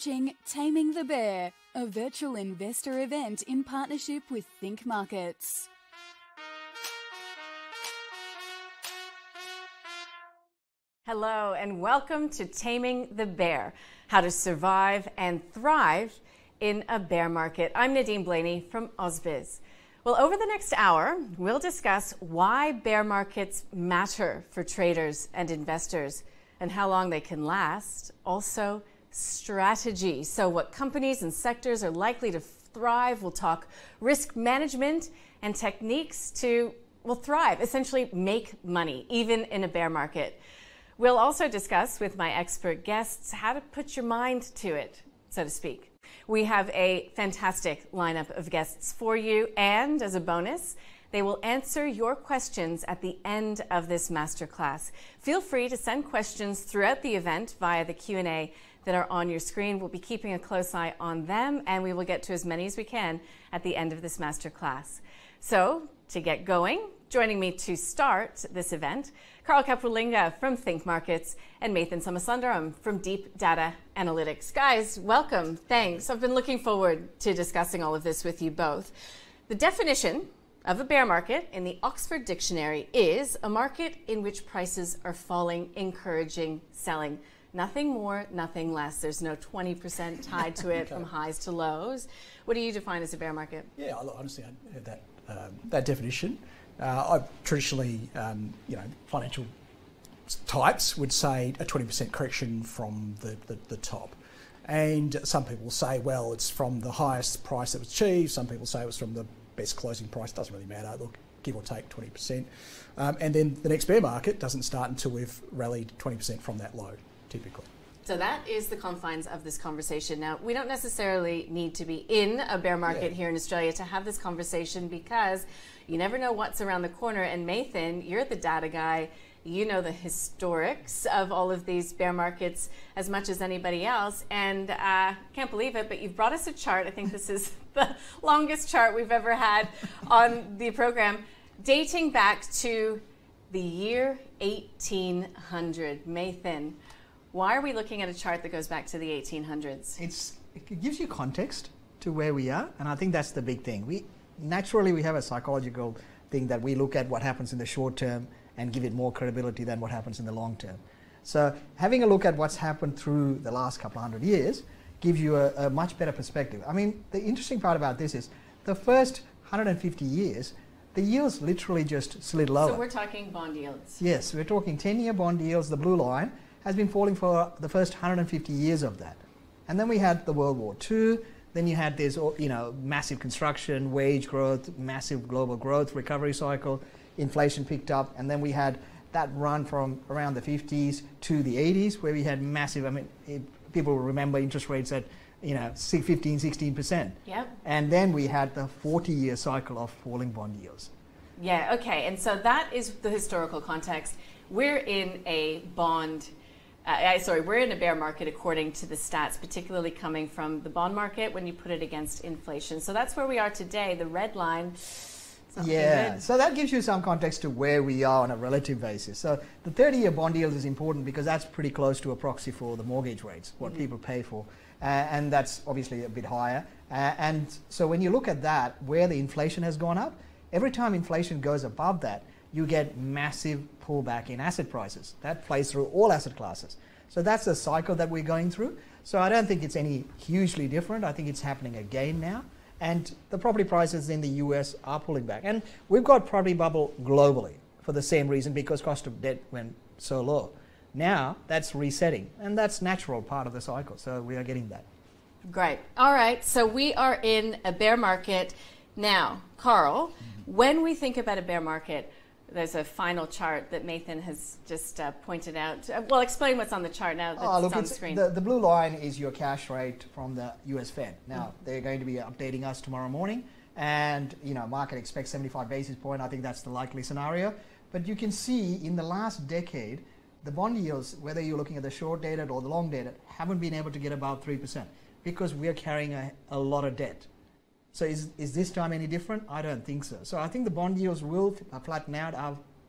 watching Taming the Bear, a virtual investor event in partnership with Think Markets. Hello, and welcome to Taming the Bear How to Survive and Thrive in a Bear Market. I'm Nadine Blaney from AusBiz. Well, over the next hour, we'll discuss why bear markets matter for traders and investors and how long they can last. Also, strategy. So, what companies and sectors are likely to thrive. We'll talk risk management and techniques to, well, thrive, essentially make money, even in a bear market. We'll also discuss with my expert guests how to put your mind to it, so to speak. We have a fantastic lineup of guests for you, and as a bonus, they will answer your questions at the end of this masterclass. Feel free to send questions throughout the event via the Q&A that are on your screen. We'll be keeping a close eye on them, and we will get to as many as we can at the end of this masterclass. So, to get going, joining me to start this event, Carl Capolingua from Think Markets and Mathan Somasundaram from Deep Data Analytics. Guys, welcome. Thanks. I've been looking forward to discussing all of this with you both. The definition of a bear market in the Oxford Dictionary is a market in which prices are falling, encouraging selling. Nothing more, nothing less. There's no 20% tied to it okay. from highs to lows. What do you define as a bear market? Yeah, honestly, I heard that, um, that definition. Uh, I've traditionally, um, you know, financial types would say a 20% correction from the, the, the, top. And some people say, well, it's from the highest price that was achieved. Some people say it was from the best closing price. Doesn't really matter. Look, give or take 20%. Um, and then the next bear market doesn't start until we've rallied 20% from that low typically. So that is the confines of this conversation. Now, we don't necessarily need to be in a bear market yeah. here in Australia to have this conversation because you never know what's around the corner. And Mathan, you're the data guy. You know the historics of all of these bear markets as much as anybody else. And uh, can't believe it, but you've brought us a chart. I think this is the longest chart we've ever had on the program, dating back to the year 1800. Mathan. Why are we looking at a chart that goes back to the 1800s? It's, it gives you context to where we are, and I think that's the big thing. We naturally we have a psychological thing that we look at what happens in the short term and give it more credibility than what happens in the long term. So having a look at what's happened through the last couple of hundred years gives you a, a much better perspective. I mean, the interesting part about this is the first 150 years, the yields literally just slid lower. So we're talking bond yields. Yes, we're talking 10-year bond yields, the blue line, has been falling for the first 150 years of that. And then we had the World War II. Then you had this, you know, massive construction, wage growth, massive global growth, recovery cycle. Inflation picked up, and then we had that run from around the 50s to the 80s, where we had massive. I mean, it, people remember interest rates at you know 15, 16 percent. Yep. And then we had the 40-year cycle of falling bond yields. Yeah. Okay. And so that is the historical context. We're in a bond uh, sorry, we're in a bear market according to the stats, particularly coming from the bond market when you put it against inflation. So that's where we are today. The red line. Yeah, so that gives you some context to where we are on a relative basis. So the 30 year bond yield is important because that's pretty close to a proxy for the mortgage rates, what mm-hmm. people pay for. Uh, and that's obviously a bit higher. Uh, and so when you look at that, where the inflation has gone up, every time inflation goes above that, you get massive pullback in asset prices. That plays through all asset classes. So that's the cycle that we're going through. So I don't think it's any hugely different. I think it's happening again now. And the property prices in the US are pulling back. And we've got property bubble globally for the same reason because cost of debt went so low. Now that's resetting and that's natural part of the cycle. So we are getting that. Great. All right. So we are in a bear market now. Carl, mm-hmm. when we think about a bear market, there's a final chart that Nathan has just uh, pointed out. Uh, well, explain what's on the chart now that's oh, look, on the screen. The, the, blue line is your cash rate from the US Fed. Now, mm-hmm. they're going to be updating us tomorrow morning, and you know, market expects 75 basis point. I think that's the likely scenario. But you can see in the last decade, the bond yields, whether you're looking at the short dated or the long dated, haven't been able to get above 3% because we are carrying a, a lot of debt. So is, is this time any different? I don't think so. So I think the bond yields will uh, flatten out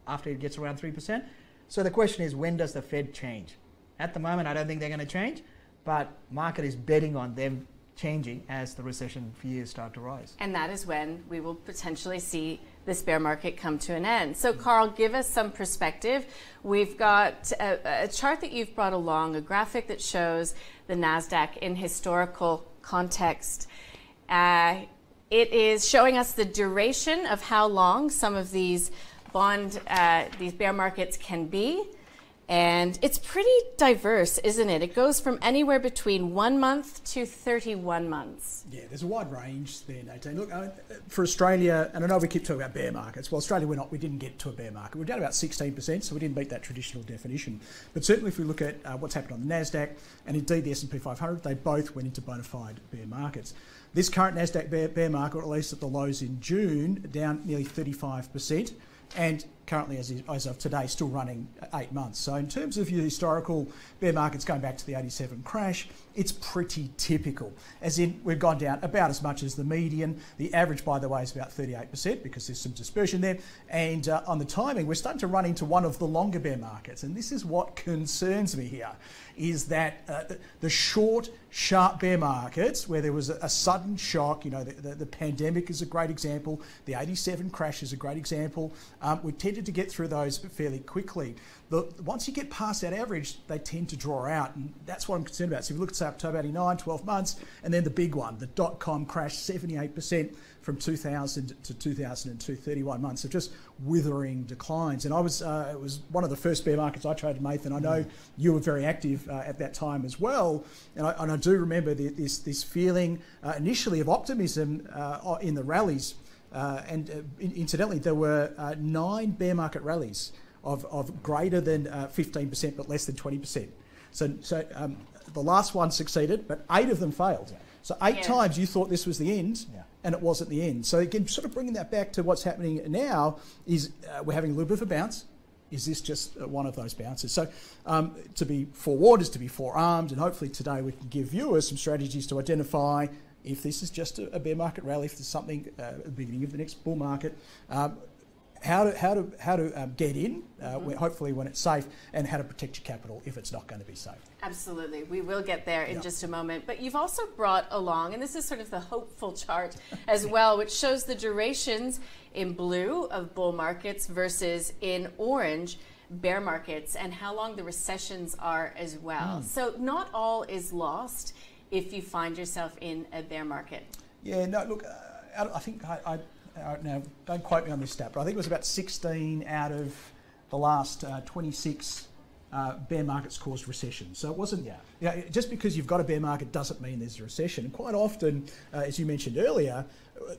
after it gets around 3%. So the question is, when does the Fed change? At the moment, I don't think they're going to change. but market is betting on them changing as the recession fears start to rise. And that is when we will potentially see this bear market come to an end. So, Carl, give us some perspective. We've got a, a chart that you've brought along, a graphic that shows the NASDAQ in historical context. Uh, it is showing us the duration of how long some of these bond, uh, these bear markets can be. And it's pretty diverse, isn't it? It goes from anywhere between one month to 31 months. Yeah, there's a wide range there, Nadine. Look, uh, for Australia, and I know we keep talking about bear markets. Well, Australia, we're not, we didn't get to a bear market. We're down about 16%, so we didn't meet that traditional definition. But certainly, if we look at uh, what's happened on the Nasdaq and indeed the S&P 500, they both went into bona fide bear markets. This current Nasdaq bear, bear market, or at least at the lows in June, down nearly 35% and currently, as, as of today, still running eight months. So, in terms of your historical bear markets going back to the 87 crash, it's pretty typical. As in, we've gone down about as much as the median. The average, by the way, is about 38% because there's some dispersion there. And uh, on the timing, we're starting to run into one of the longer bear markets. And this is what concerns me here is that uh, the short, sharp bear markets where there was a, a sudden shock, you know, the, the, the, pandemic is a great example, the 87 crash is a great example. Um, we tended to get through those fairly quickly. The, once you get past that average, they tend to draw out, and that's what I'm concerned about. So if you look at say October 89, 12 months, and then the big one, the dot com crash, 78% from 2000 to 2002, 31 months of just withering declines. And I was, uh, it was one of the first bear markets I traded, Nathan. I know you were very active uh, at that time as well. And I, and I do remember the, this, this feeling uh, initially of optimism uh, in the rallies. Uh, and uh, incidentally, there were nine bear market rallies of, of greater than 15% but less than 20%. So, so um, the last one succeeded, but eight of them failed. Yeah. So eight yeah. times you thought this was the end, yeah. and it wasn't the end. So again, sort of bringing that back to what's happening now is uh, we're having a little bit of a bounce. Is this just uh, one of those bounces? So um, to be forewarned is to be forearmed, and hopefully today we can give viewers some strategies to identify if this is just a, bear market rally, if there's something uh, at the beginning of the next bull market, um, how to how to how to um, get in, uh, mm-hmm. hopefully when it's safe, and how to protect your capital if it's not going to be safe. Absolutely, we will get there in just a moment. But you've also brought along, and this is sort of the hopeful chart as well, which shows the durations in blue of bull markets versus in orange bear markets, and how long the recessions are as well. Mm. So not all is lost if you find yourself in a bear market. Yeah, no, look, uh, I think I, I uh, now don't quote me on this stat, but I think it was about 16 out of the last uh, 26 uh, bear markets caused recession. So it wasn't, yeah. You know, just because you've got a bear market doesn't mean there's a recession. And quite often, uh, as you mentioned earlier,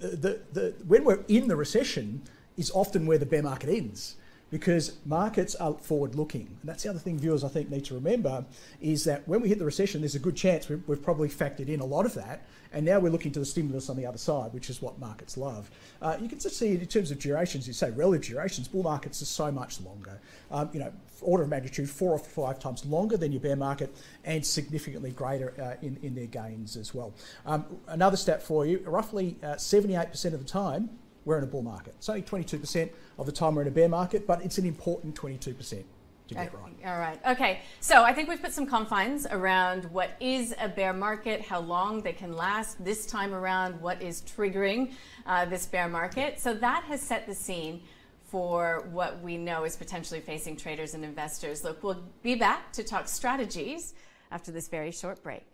the, the, when we're in the recession is often where the bear market ends because markets are forward looking. And that's the other thing viewers I think need to remember is that when we hit the recession, there's a good chance we've, we've probably factored in a lot of that. And now we're looking to the stimulus on the other side, which is what markets love. Uh, you can just see in terms of durations, you say relative durations, bull markets are so much longer. Um, you know, order of magnitude four or five times longer than your bear market and significantly greater uh, in, in their gains as well. Um, another stat for you, roughly 78% uh, of the time, we're in a bull market. It's only 22% of the time we're in a bear market, but it's an important 22% to get right. All right. Okay. So I think we've put some confines around what is a bear market, how long they can last. This time around, what is triggering uh, this bear market. So that has set the scene for what we know is potentially facing traders and investors. Look, we'll be back to talk strategies after this very short break.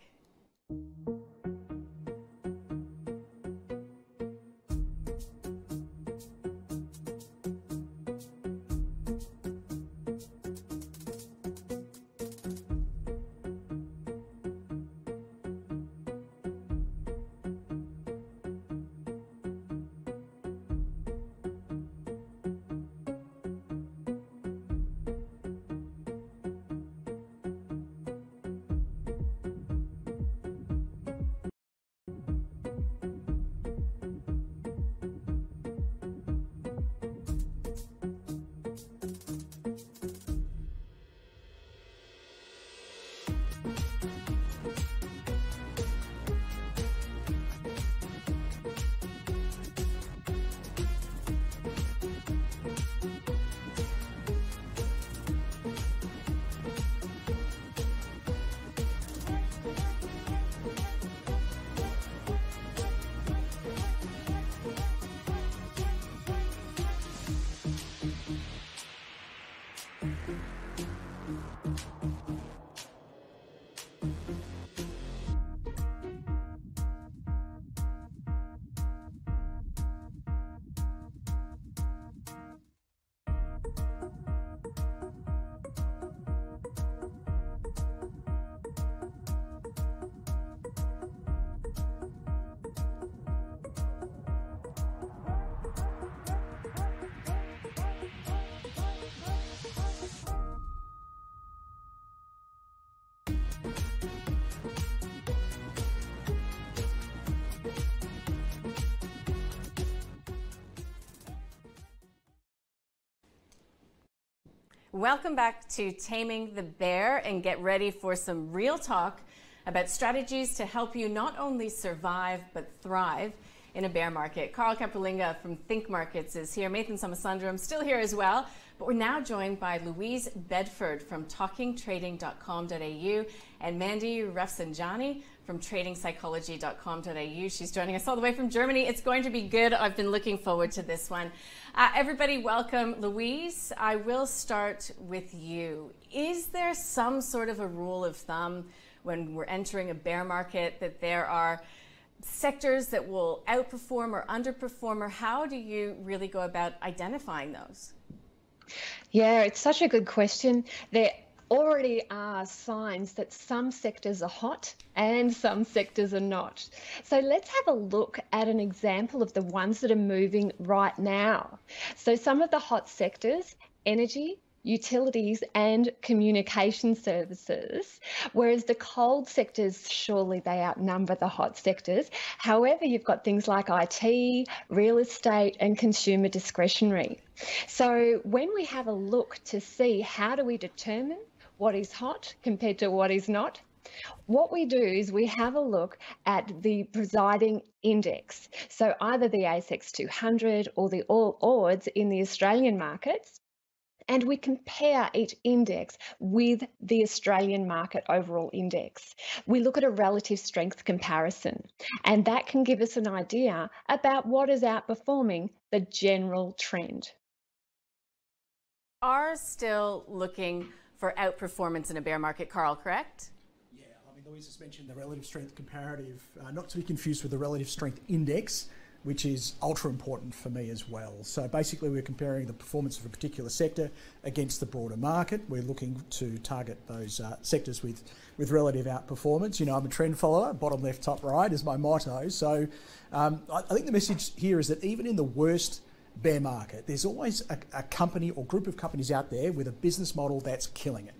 Welcome back to Taming the Bear and get ready for some real talk about strategies to help you not only survive but thrive in a bear market. Carl Capolingua from Think Markets is here. Mathan Somasundaram still here as well. But we're now joined by Louise Bedford from talkingtrading.com.au and Mandy Rafsanjani from tradingpsychology.com.au. She's joining us all the way from Germany. It's going to be good. I've been looking forward to this one. Uh, everybody, welcome. Louise, I will start with you. Is there some sort of a rule of thumb when we're entering a bear market that there are sectors that will outperform or underperform, or how do you really go about identifying those? Yeah, it's such a good question. There already are signs that some sectors are hot and some sectors are not. So let's have a look at an example of the ones that are moving right now. So some of the hot sectors energy, utilities and communication services, whereas the cold sectors, surely they outnumber the hot sectors. However, you've got things like IT, real estate and consumer discretionary. So when we have a look to see how do we determine what is hot compared to what is not, what we do is we have a look at the presiding index. So either the ASX 200 or the All Ords in the Australian markets and we compare each index with the Australian market overall index. We look at a relative strength comparison, and that can give us an idea about what is outperforming the general trend. Are still looking for outperformance in a bear market, Carl, correct? Yeah, I mean, Louise just mentioned the relative strength comparative, uh, not to be confused with the relative strength index which is ultra important for me as well. So basically, we're comparing the performance of a particular sector against the broader market. We're looking to target those uh, sectors with, with relative outperformance. You know, I'm a trend follower, bottom left, top right is my motto. So um, I, I think the message here is that even in the worst bear market, there's always a, a company or group of companies out there with a business model that's killing it.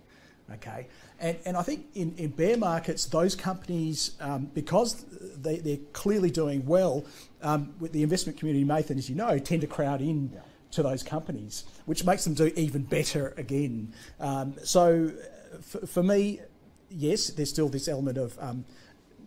Okay, and, and I think in, in bear markets, those companies, um, because they, they're clearly doing well, um, with the investment community, Mathan, as you know, tend to crowd in yeah. to those companies, which makes them do even better again. Um, so for, for, me, yes, there's still this element of um,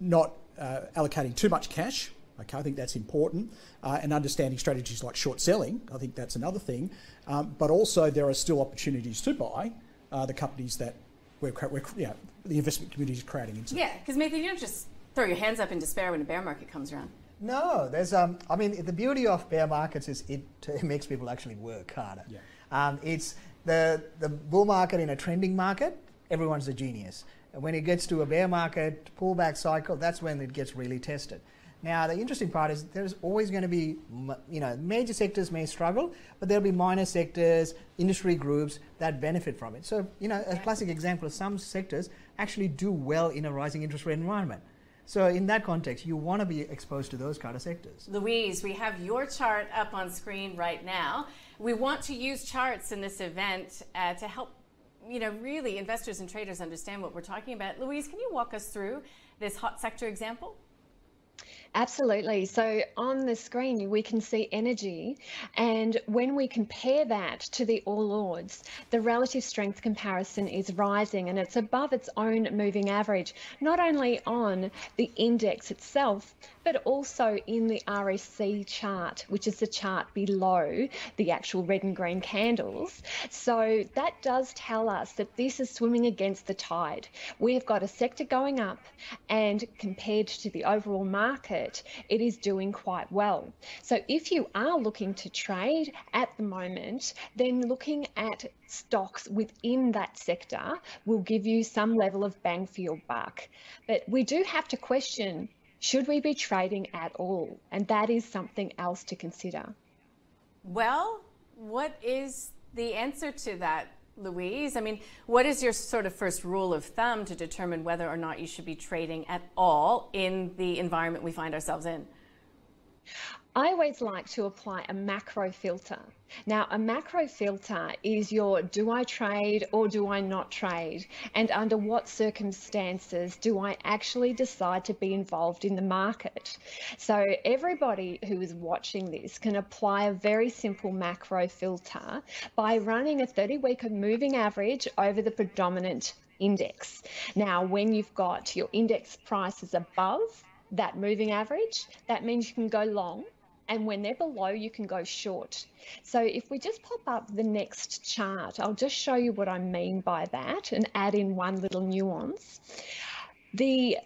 not uh, allocating too much cash. Okay, I think that's important, uh, and understanding strategies like short selling. I think that's another thing. Um, but also, there are still opportunities to buy uh, the companies that we're, we're yeah, the investment community is crowding into. Yeah, because Mathan, you don't just throw your hands up in despair when a bear market comes around. No, there's um. I mean, the beauty of bear markets is it, it makes people actually work harder. Yeah. Um, it's the the bull market in a trending market. Everyone's a genius. And when it gets to a bear market pullback cycle, that's when it gets really tested. Now, the interesting part is there's always going to be, you know, major sectors may struggle, but there'll be minor sectors, industry groups that benefit from it. So, you know, a classic example of some sectors actually do well in a rising interest rate environment. So, in that context, you want to be exposed to those kind of sectors. Louise, we have your chart up on screen right now. We want to use charts in this event uh, to help you know, really investors and traders understand what we're talking about. Louise, can you walk us through this hot sector example? Absolutely. So on the screen, we can see energy. And when we compare that to the All Ords, the relative strength comparison is rising and it's above its own moving average, not only on the index itself, but also in the RSC chart, which is the chart below the actual red and green candles. So that does tell us that this is swimming against the tide. We've got a sector going up, and compared to the overall market, it is doing quite well. So if you are looking to trade at the moment, then looking at stocks within that sector will give you some level of bang for your buck. But we do have to question should we be trading at all? And that is something else to consider. Well, what is the answer to that, Louise? I mean, what is your sort of first rule of thumb to determine whether or not you should be trading at all in the environment we find ourselves in? I always like to apply a macro filter. Now, a macro filter is your do I trade or do I not trade? And under what circumstances do I actually decide to be involved in the market? So, everybody who is watching this can apply a very simple macro filter by running a 30 week moving average over the predominant index. Now, when you've got your index prices above that moving average, that means you can go long and when they're below, you can go short. So if we just pop up the next chart, I'll just show you what I mean by that and add in one little nuance. The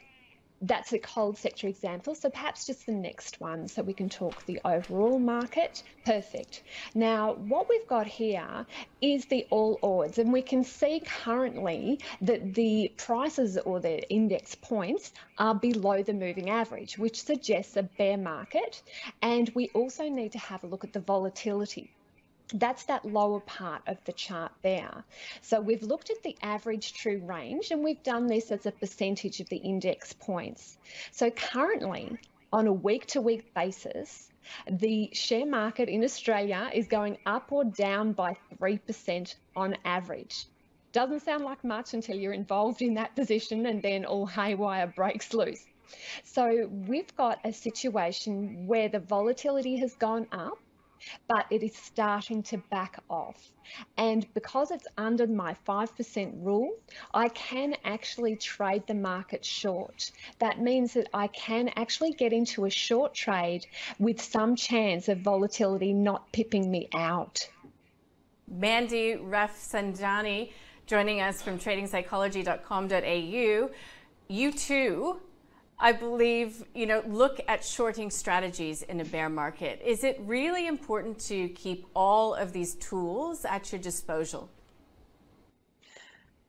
that's a cold sector example. So perhaps just the next one so we can talk the overall market. Perfect. Now, what we've got here is the All Ords, and we can see currently that the prices or the index points are below the moving average, which suggests a bear market. And we also need to have a look at the volatility that's that lower part of the chart there. So we've looked at the average true range and we've done this as a percentage of the index points. So currently on a week to week basis, the share market in Australia is going up or down by 3% on average. Doesn't sound like much until you're involved in that position and then all haywire breaks loose. So we've got a situation where the volatility has gone up but it is starting to back off. And because it's under my 5% rule, I can actually trade the market short. That means that I can actually get into a short trade with some chance of volatility not pipping me out. Mandy Rafsanjani joining us from tradingpsychology.com.au. You too I believe, you know, look at shorting strategies in a bear market. Is it really important to keep all of these tools at your disposal?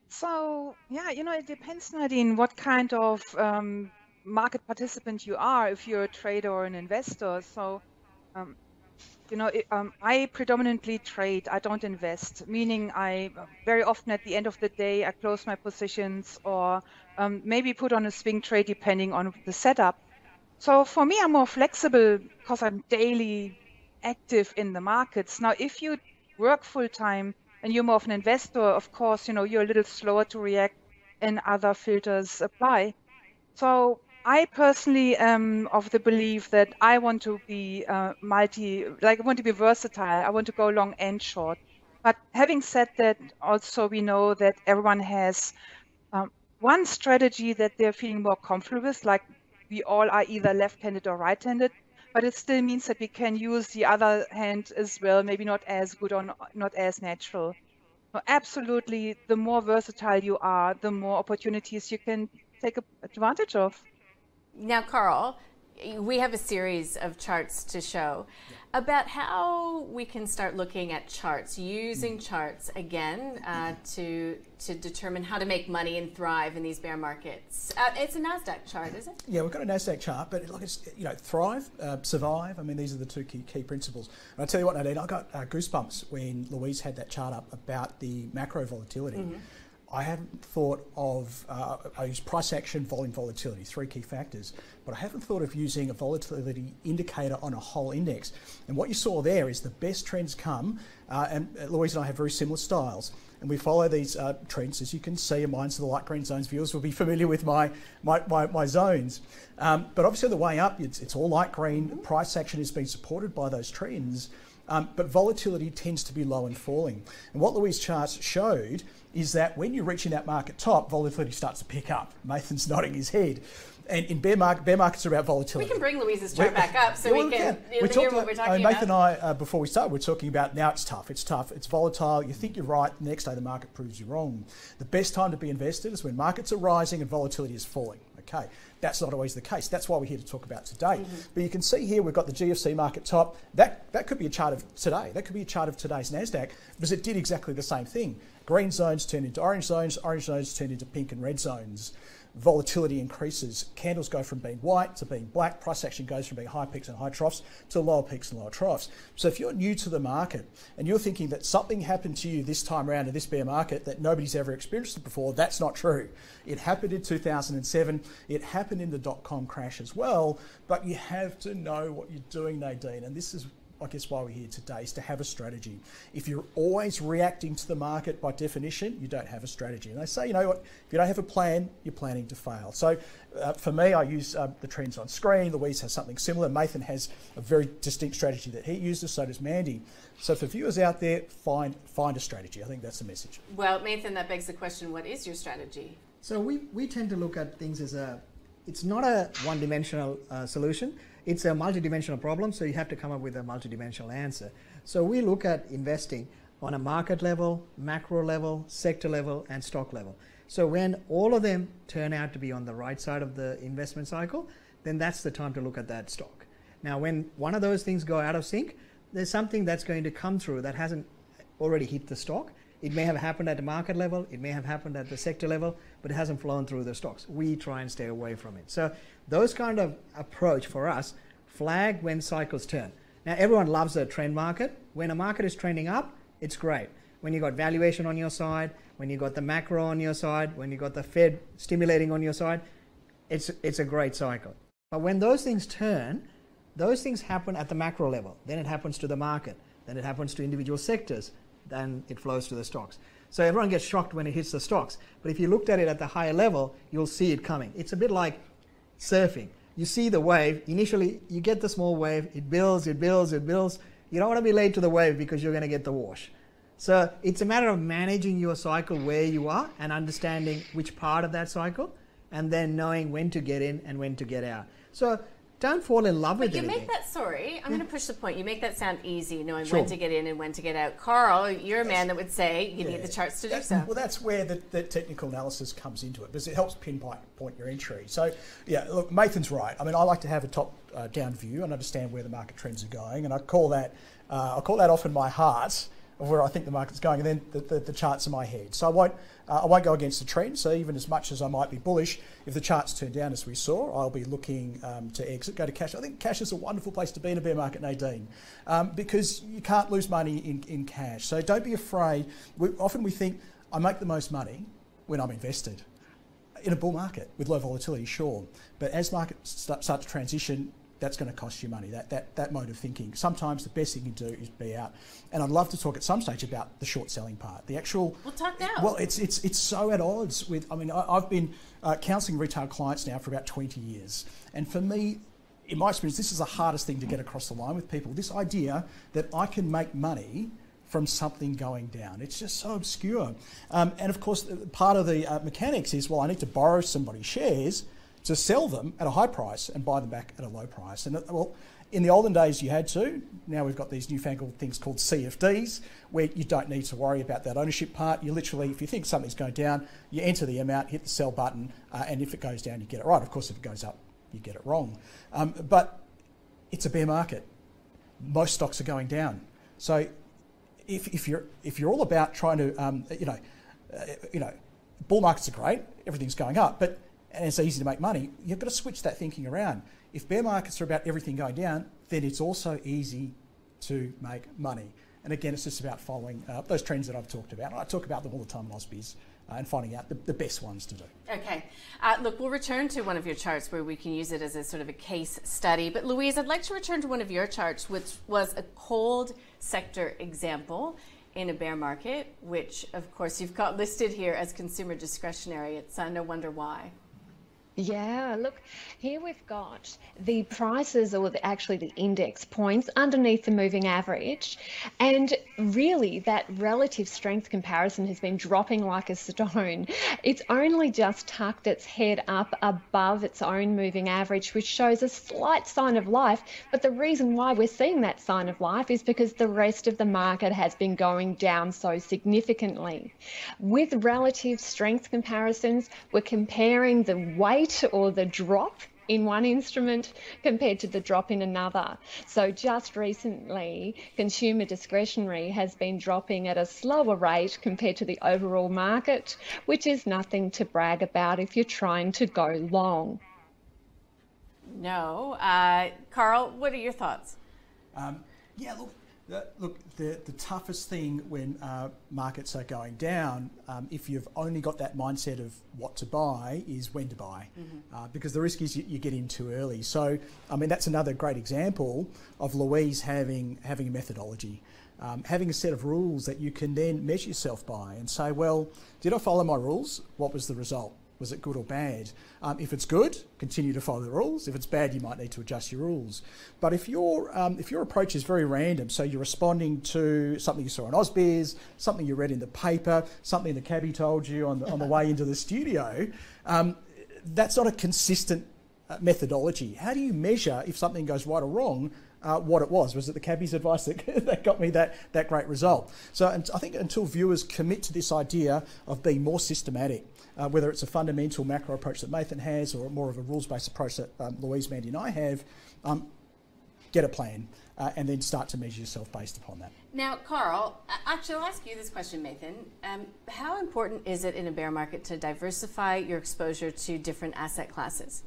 So, yeah, you know, it depends, Nadine, what kind of um, market participant you are, if you're a trader or an investor. So, um, you know, um, I predominantly trade. I don't invest, meaning I very often at the end of the day I close my positions or um, maybe put on a swing trade depending on the setup. So for me, I'm more flexible because I'm daily active in the markets. Now, if you work full time and you're more of an investor, of course, you know you're a little slower to react, and other filters apply. So I personally am of the belief that I want to be uh, multi, like I want to be versatile. I want to go long and short. But having said that, also we know that everyone has um, one strategy that they're feeling more comfortable with, like we all are either left-handed or right-handed, but it still means that we can use the other hand as well, maybe not as good or not as natural. So absolutely, the more versatile you are, the more opportunities you can take advantage of. Now, Carl, we have a series of charts to show yeah. about how we can start looking at charts, using mm. charts again uh, to to determine how to make money and thrive in these bear markets. Uh, it's a Nasdaq chart, is it? Yeah, we've got a Nasdaq chart, but like it's you know thrive, uh, survive. I mean, these are the two key key principles. And I tell you what, Nadine, I got uh, goosebumps when Louise had that chart up about the macro volatility. Mm -hmm I haven't thought of, uh, I use price action, volume volatility, three key factors, but I haven't thought of using a volatility indicator on a whole index. And what you saw there is the best trends come, uh, and Louise and I have very similar styles, and we follow these uh, trends, as you can see, and mine's the light green zones. Viewers will be familiar with my, my, my, my zones. Um, but obviously, the way up, it's, it's all light green. Price action has been supported by those trends. Um, but volatility tends to be low and falling. And what Louise charts showed is that when you're reaching that market top, volatility starts to pick up. Nathan's nodding his head. And in bear, market, bear markets are about volatility. We can bring Louise's chart back up so yeah, we can yeah. we hear what we're talking uh, Nathan about. and I, uh, before we start, we're talking about now it's tough. It's tough. It's volatile. You think you're right. The next day the market proves you wrong. The best time to be invested is when markets are rising and volatility is falling. Okay. That's not always the case. That's why we're here to talk about today. Mm-hmm. But you can see here we've got the GFC market top. That, that could be a chart of today. That could be a chart of today's NASDAQ because it did exactly the same thing. Green zones turn into orange zones, orange zones turn into pink and red zones. volatility increases. Candles go from being white to being black. Price action goes from being high peaks and high troughs to lower peaks and lower troughs. So if you're new to the market and you're thinking that something happened to you this time around in this bear market that nobody's ever experienced before, that's not true. It happened in 2007. It happened in the dot com crash as well. But you have to know what you're doing, Nadine. And this is I guess why we're here today is to have a strategy. If you're always reacting to the market by definition, you don't have a strategy. And they say, you know what, if you don't have a plan, you're planning to fail. So uh, for me, I use uh, the trends on screen. Louise has something similar. Nathan has a very distinct strategy that he uses, so does Mandy. So for viewers out there, find, find a strategy. I think that's the message. Well, Nathan, that begs the question, what is your strategy? So we, we tend to look at things as a, it's not a one-dimensional uh, solution it's a multidimensional problem, so you have to come up with a multidimensional answer. So we look at investing on a market level, macro level, sector level, and stock level. So when all of them turn out to be on the right side of the investment cycle, then that's the time to look at that stock. Now, when one of those things go out of sync, there's something that's going to come through that hasn't already hit the stock. It may have happened at the market level, it may have happened at the sector level, but it hasn't flown through the stocks. We try and stay away from it. So those kind of approach for us flag when cycles turn. Now everyone loves a trend market. When a market is trending up, it's great. When you've got valuation on your side, when you've got the macro on your side, when you've got the Fed stimulating on your side, it's, it's a great cycle. But when those things turn, those things happen at the macro level. Then it happens to the market. Then it happens to individual sectors. Then it flows to the stocks. So everyone gets shocked when it hits the stocks. But if you looked at it at the higher level, you'll see it coming. It's a bit like surfing. You see the wave. Initially, you get the small wave. It builds, it builds, it builds. You don't want to be late to the wave because you're going to get the wash. So it's a matter of managing your cycle where you are and understanding which part of that cycle and then knowing when to get in and when to get out. So don't fall in love but with you it. make that sorry i'm going to push the point you make that sound easy knowing Sure. when to get in and when to get out carl you're a man that would say you need the charts to do That- so Well, that's where the, the technical analysis comes into it because it helps pinpoint point your entry. So, yeah, look, Mathan's right. I mean, I like to have a top uh, down view and understand where the market trends are going, and I call that uh, I call that often my heart of where I think the market's going, and then the, the, the charts in my head. So I won't uh, I won't go against the trend. So even as much as I might be bullish, if the charts turn down as we saw, I'll be looking um, to exit, go to cash. I think cash is a wonderful place to be in a bear market, Nadine, um, because you can't lose money in, in cash. So don't be afraid. We, often we think I make the most money when I'm invested in a bull market with low volatility, sure. But as markets start, start to transition, that's going to cost you money, that, that, that mode of thinking. Sometimes the best thing you can do is be out. And I'd love to talk at some stage about the short selling part. The actual. We'll talk now. Well, it's, it's, it's so at odds with. I mean, I, I've been uh, counselling retail clients now for about 20 years. And for me, in my experience, this is the hardest thing to get across the line with people. This idea that I can make money from something going down. It's just so obscure. Um, and of course, part of the uh, mechanics is well, I need to borrow somebody's shares to sell them at a high price and buy them back at a low price. And uh, well, in the olden days, you had to. Now we've got these newfangled things called CFDs, where you don't need to worry about that ownership part. You literally, if you think something's going down, you enter the amount, hit the sell button, uh, and if it goes down, you get it right. Of course, if it goes up, you get it wrong. Um, but it's a bear market. Most stocks are going down. So if, if you're if you're all about trying to um, you know uh, you know bull markets are great, everything's going up, but and it's easy to make money. You've got to switch that thinking around. If bear markets are about everything going down, then it's also easy to make money. And again, it's just about following uh, those trends that I've talked about. I talk about them all the time in Ausbiz uh, and finding out the, the best ones to do. Okay. Uh, look, we'll return to one of your charts where we can use it as a sort of a case study. But Louise, I'd like to return to one of your charts, which was a cold sector example in a bear market, which of course you've got listed here as consumer discretionary. It's uh, no wonder why. Yeah, look, here we've got the prices or the, actually the index points underneath the moving average. And really, that relative strength comparison has been dropping like a stone. It's only just tucked its head up above its own moving average, which shows a slight sign of life. But the reason why we're seeing that sign of life is because the rest of the market has been going down so significantly. With relative strength comparisons, we're comparing the weight or the drop in one instrument compared to the drop in another. So, just recently, consumer discretionary has been dropping at a slower rate compared to the overall market, which is nothing to brag about if you're trying to go long. No. Uh, Carl, what are your thoughts? Um, yeah, look, look, the, the toughest thing when uh, markets are going down, um, if you've only got that mindset of what to buy, is when to buy, mm-hmm. uh, because the risk is you, you, get in too early. So, I mean, that's another great example of Louise having having a methodology, um, having a set of rules that you can then measure yourself by and say, well, did I follow my rules? What was the result? Was it good or bad? Um, if it's good, continue to follow the rules. If it's bad, you might need to adjust your rules. But if your um, if your approach is very random, so you're responding to something you saw on AusBiz, something you read in the paper, something the cabbie told you on the, on the way into the studio, um, that's not a consistent uh, methodology. How do you measure if something goes right or wrong? Uh, what it was. Was it the cabbie's advice that, that got me that, that great result? So I think until viewers commit to this idea of being more systematic, uh, whether it's a fundamental macro approach that Nathan has or more of a rules-based approach that um, Louise, Mandy and I have, um, get a plan uh, and then start to measure yourself based upon that. Now, Carl, actually, I'll ask you this question, Nathan. Um, how important is it in a bear market to diversify your exposure to different asset classes?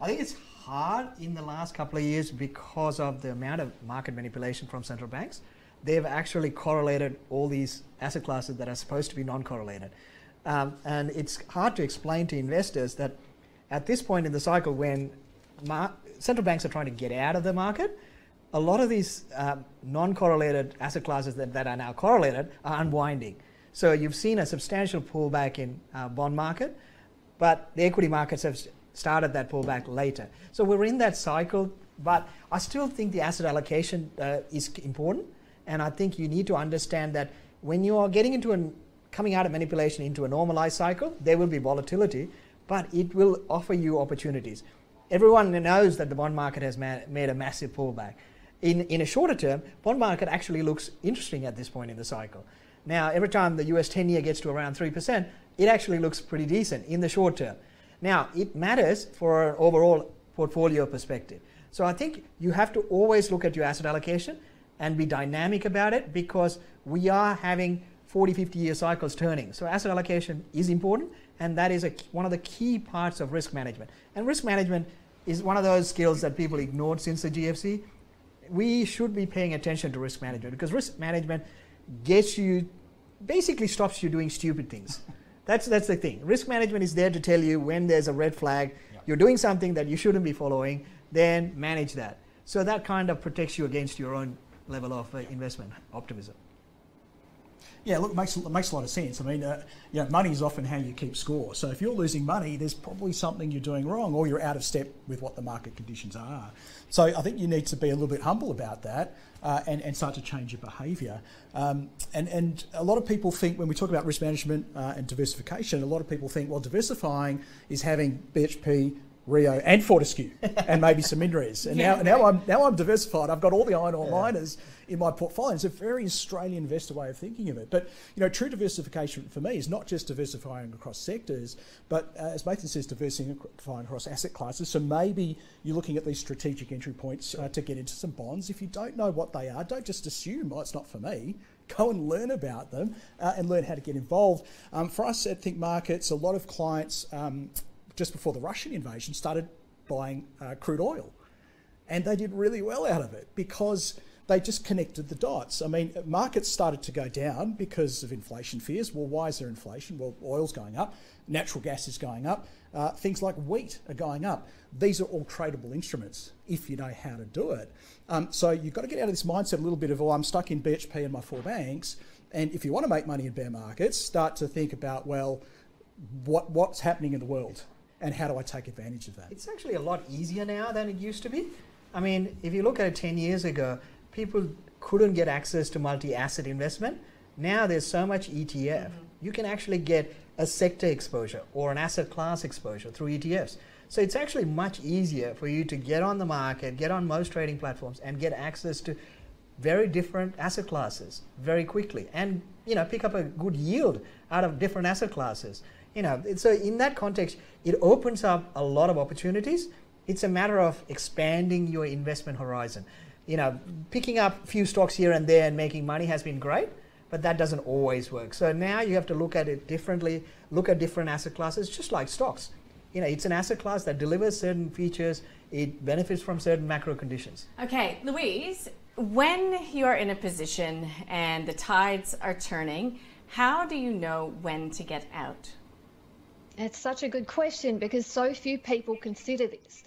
I think it's hard in the last couple of years because of the amount of market manipulation from central banks. They've actually correlated all these asset classes that are supposed to be non correlated. Um, and it's hard to explain to investors that at this point in the cycle, when central banks are trying to get out of the market, a lot of these uh, non-correlated asset classes that, that are now correlated are unwinding. So you've seen a substantial pullback in uh, bond market, but the equity markets have started that pullback later. So we're in that cycle, but I still think the asset allocation uh, is important, and I think you need to understand that when you are getting into an coming out of manipulation into a normalized cycle, there will be volatility, but it will offer you opportunities. Everyone knows that the bond market has ma- made a massive pullback. In, in a shorter term, bond market actually looks interesting at this point in the cycle. Now, every time the US 10 year gets to around 3%, it actually looks pretty decent in the short term. Now, it matters for an overall portfolio perspective. So I think you have to always look at your asset allocation and be dynamic about it because we are having 40, 50 year cycles turning. So asset allocation is important, and that is a, one of the key parts of risk management. And risk management is one of those skills that people ignored since the GFC. We should be paying attention to risk management because risk management gets you, basically stops you doing stupid things. That's, that's the thing. Risk management is there to tell you when there's a red flag, yeah. you're doing something that you shouldn't be following, then manage that. So that kind of protects you against your own level of uh, investment optimism. Yeah, look, it makes, makes a lot of sense. I mean, uh, you know, money is often how you keep score. So if you're losing money, there's probably something you're doing wrong or you're out of step with what the market conditions are. So I think you need to be a little bit humble about that uh, and, and start to change your behaviour. Um, and, and a lot of people think when we talk about risk management uh, and diversification, a lot of people think, well, diversifying is having BHP, Rio and Fortescue and maybe some MinRes. And yeah. now, now I'm now I'm diversified. I've got all the iron ore yeah. miners in my portfolio. It's a very Australian investor way of thinking of it. But you know, true diversification for me is not just diversifying across sectors, but uh, as Nathan says, diversifying across asset classes. So maybe you're looking at these strategic entry points uh, to get into some bonds. If you don't know what they are, don't just assume, oh, it's not for me go and learn about them uh, and learn how to get involved. Um, for us at Think Markets, a lot of clients um, just before the Russian invasion, started buying uh, crude oil. And they did really well out of it because they just connected the dots. I mean, markets started to go down because of inflation fears. Well, why is there inflation? Well, oil's going up, natural gas is going up, uh, things like wheat are going up. These are all tradable instruments if you know how to do it. Um, so you've got to get out of this mindset a little bit of, oh, I'm stuck in BHP and my four banks. And if you want to make money in bear markets, start to think about, well, what, what's happening in the world? And how do I take advantage of that? It's actually a lot easier now than it used to be. I mean, if you look at it 10 years ago, people couldn't get access to multi asset investment. Now there's so much ETF. Mm-hmm. You can actually get a sector exposure or an asset class exposure through ETFs. So it's actually much easier for you to get on the market, get on most trading platforms, and get access to very different asset classes very quickly and you know pick up a good yield out of different asset classes you know, so in that context, it opens up a lot of opportunities. It's a matter of expanding your investment horizon. You know, picking up a few stocks here and there and making money has been great, but that doesn't always work. So now you have to look at it differently, look at different asset classes, just like stocks. You know, it's an asset class that delivers certain features, it benefits from certain macro conditions. Okay, Louise, when you're in a position and the tides are turning, how do you know when to get out? It's such a good question because so few people consider this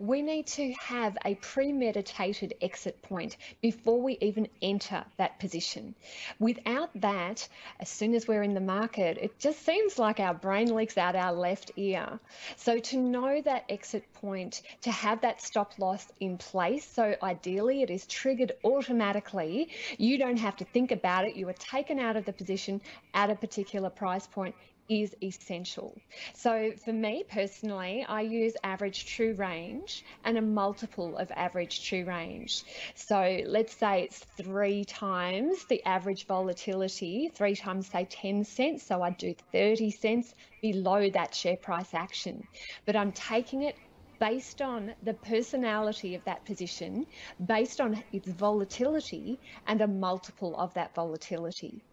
we need to have a premeditated exit point before we even enter that position. Without that, as soon as we're in the market, it just seems like our brain leaks out our left ear. So, to know that exit point, to have that stop loss in place, so ideally it is triggered automatically, you don't have to think about it, you are taken out of the position at a particular price point is essential. So for me personally, I use average true range and a multiple of average true range. So let's say it's three times the average volatility, three times say 10 cents. So I'd do 30 cents below that share price action. But I'm taking it based on the personality of that position, based on its volatility and a multiple of that volatility.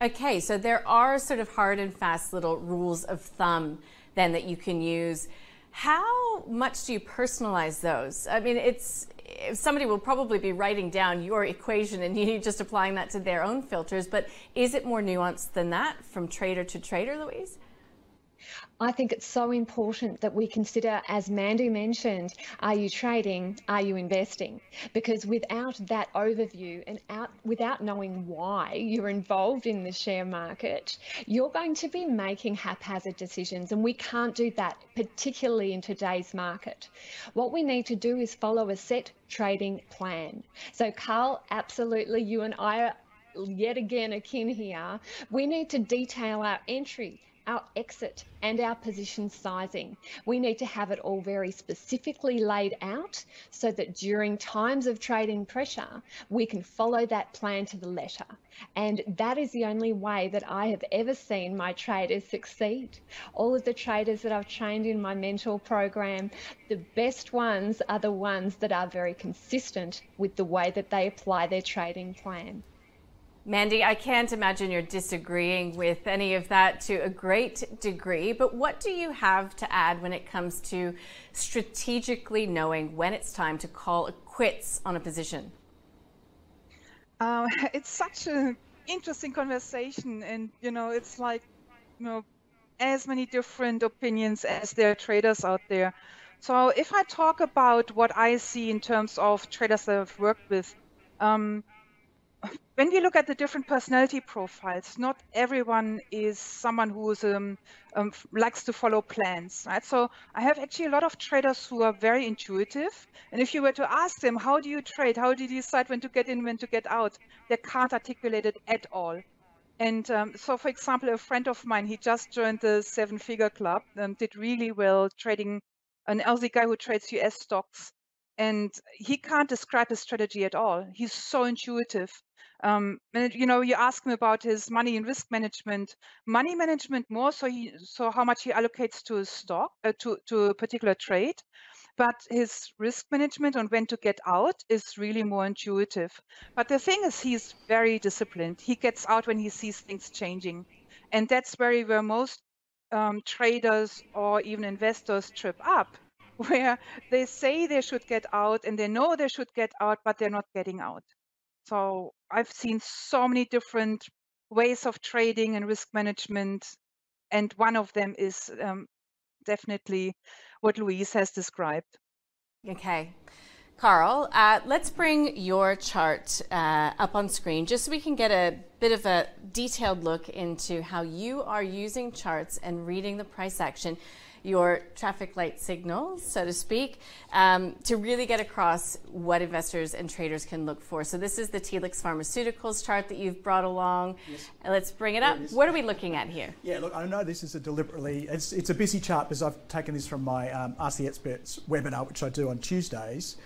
Okay, so there are sort of hard and fast little rules of thumb then that you can use. How much do you personalize those? I mean, it's somebody will probably be writing down your equation and you just applying that to their own filters, but is it more nuanced than that from trader to trader, Louise? I think it's so important that we consider, as Mandy mentioned, are you trading? Are you investing? Because without that overview and out, without knowing why you're involved in the share market, you're going to be making haphazard decisions. And we can't do that, particularly in today's market. What we need to do is follow a set trading plan. So, Carl, absolutely, you and I are yet again akin here. We need to detail our entry our exit and our position sizing. We need to have it all very specifically laid out so that during times of trading pressure, we can follow that plan to the letter. And that is the only way that I have ever seen my traders succeed. All of the traders that I've trained in my mentor program, the best ones are the ones that are very consistent with the way that they apply their trading plan. Mandy, I can't imagine you're disagreeing with any of that to a great degree, but what do you have to add when it comes to strategically knowing when it's time to call it quits on a position? Uh, it's such an interesting conversation, and you know, it's like, you know, as many different opinions as there are traders out there. So if I talk about what I see in terms of traders that I've worked with, um, when we look at the different personality profiles, not everyone is someone who is, um, um, likes to follow plans, right? So I have actually a lot of traders who are very intuitive. And if you were to ask them, how do you trade? How do you decide when to get in, when to get out? They can't articulate it at all. And um, so, for example, a friend of mine, he just joined the Seven Figure Club, and did really well trading, an Aussie guy who trades US stocks. And he can't describe his strategy at all. He's so intuitive. Um, and you know, you ask him about his money and risk management. Money management more so he so how much he allocates to a stock uh, to to a particular trade, but his risk management on when to get out is really more intuitive. But the thing is, he's very disciplined. He gets out when he sees things changing, and that's where where most um, traders or even investors trip up where they say they should get out and they know they should get out, but they're not getting out. So I've seen so many different ways of trading and risk management, and one of them is um, definitely what Louise has described. Okay. Carl, uh, let's bring your chart uh, up on screen just so we can get a bit of a detailed look into how you are using charts and reading the price action your traffic light signals, so to speak, um, to really get across what investors and traders can look for. So this is the Telix Pharmaceuticals chart that you've brought along. Yes. Let's bring it up. what are we looking at here? Yeah, look, I know this is a deliberately, it's, it's a busy chart because I've taken this from my um, Ask the Experts webinar, which I do on Tuesdays.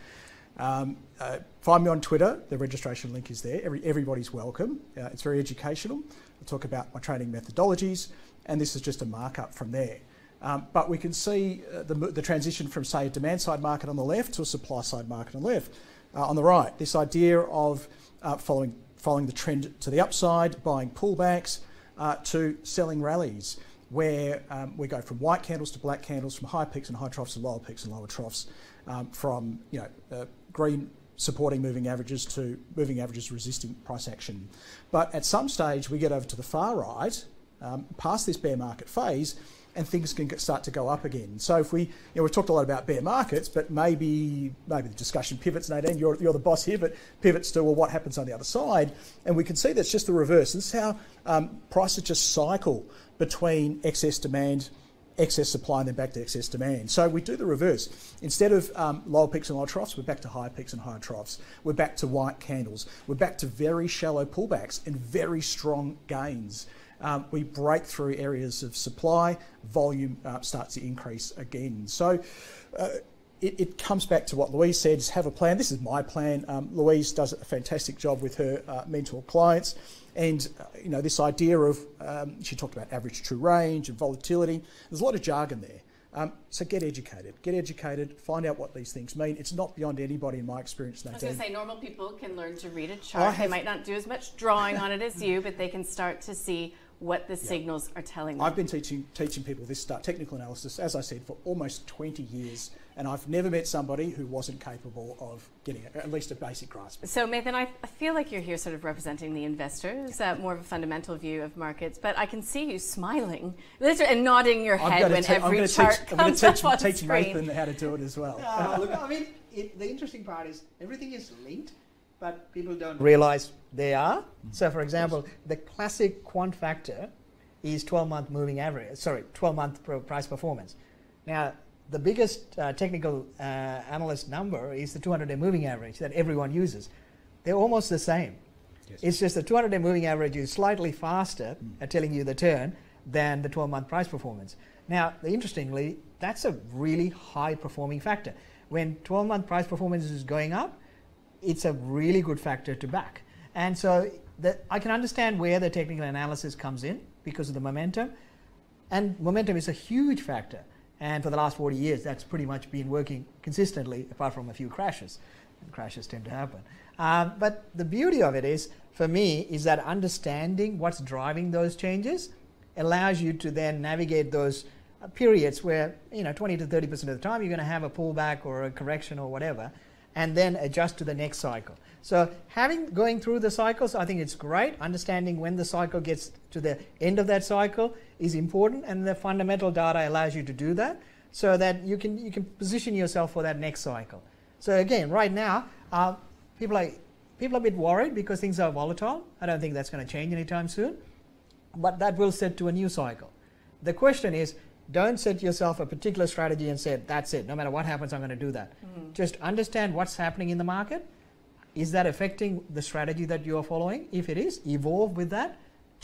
Um, uh, find me on Twitter. The registration link is there. Every, everybody's welcome. Uh, it's very educational. I talk about my training methodologies, and this is just a markup from there. Um, but we can see uh, the, the, transition from, say, a demand side market on the left to a supply side market on the left. Uh, on the right, this idea of uh, following, following the trend to the upside, buying pullbacks, uh, to selling rallies, where um, we go from white candles to black candles, from high peaks and high troughs to lower peaks and lower troughs, um, from you know, uh, green supporting moving averages to moving averages resisting price action. But at some stage, we get over to the far right, um, past this bear market phase, and things can start to go up again. So if we, you know, we've talked a lot about bear markets, but maybe maybe the discussion pivots, Nadine, you're, you're the boss here, but pivots to, well, what happens on the other side? And we can see that's just the reverse. This is how um, prices just cycle between excess demand excess supply and then back to excess demand. So we do the reverse. Instead of um, lower peaks and lower troughs, we're back to higher peaks and higher troughs. We're back to white candles. We're back to very shallow pullbacks and very strong gains um, we break through areas of supply, volume uh, starts to increase again. So uh, it, it, comes back to what Louise said, is have a plan. This is my plan. Um, Louise does a fantastic job with her uh, mentor clients. And, uh, you know, this idea of, um, she talked about average true range and volatility. There's a lot of jargon there. Um, so get educated. Get educated. Find out what these things mean. It's not beyond anybody in my experience. Nadine. I was going to say normal people can learn to read a chart. Have, they might not do as much drawing on it as you, but they can start to see what the signals are telling them. I've been teaching teaching people this technical analysis, as I said, for almost 20 years, and I've never met somebody who wasn't capable of getting at least a basic grasp. So, Mathan, I, I feel like you're here sort of representing the investors, uh, more of a fundamental view of markets, but I can see you smiling and nodding your head when te- every chart teach, comes I'm going to teach, teach Mathan how to do it as well. Uh, look, I mean, it, the interesting part is everything is linked but people don't realize they are. Mm-hmm. So, for example, the classic quant factor is 12 month moving average, sorry, 12 month price performance. Now, the biggest uh, technical uh, analyst number is the 200 day moving average that everyone uses. They're almost the same. Yes. It's just the 200 day moving average is slightly faster mm. at telling you the turn than the 12 month price performance. Now, interestingly, that's a really high performing factor. When 12 month price performance is going up, it's a really good factor to back. And so the, I can understand where the technical analysis comes in because of the momentum. And momentum is a huge factor. And for the last 40 years, that's pretty much been working consistently, apart from a few crashes. And crashes tend to happen. Um, but the beauty of it is, for me, is that understanding what's driving those changes allows you to then navigate those uh, periods where, you know, 20 to 30% of the time you're going to have a pullback or a correction or whatever and then adjust to the next cycle. So having going through the cycles, I think it's great. Understanding when the cycle gets to the end of that cycle is important, and the fundamental data allows you to do that, so that you can you can position yourself for that next cycle. So again, right now, uh, people are people are a bit worried because things are volatile. I don't think that's going to change anytime soon, but that will set to a new cycle. The question is, don't set yourself a particular strategy and say, that's it, no matter what happens, I'm going to do that. Mm-hmm. Just understand what's happening in the market. Is that affecting the strategy that you are following? If it is, evolve with that,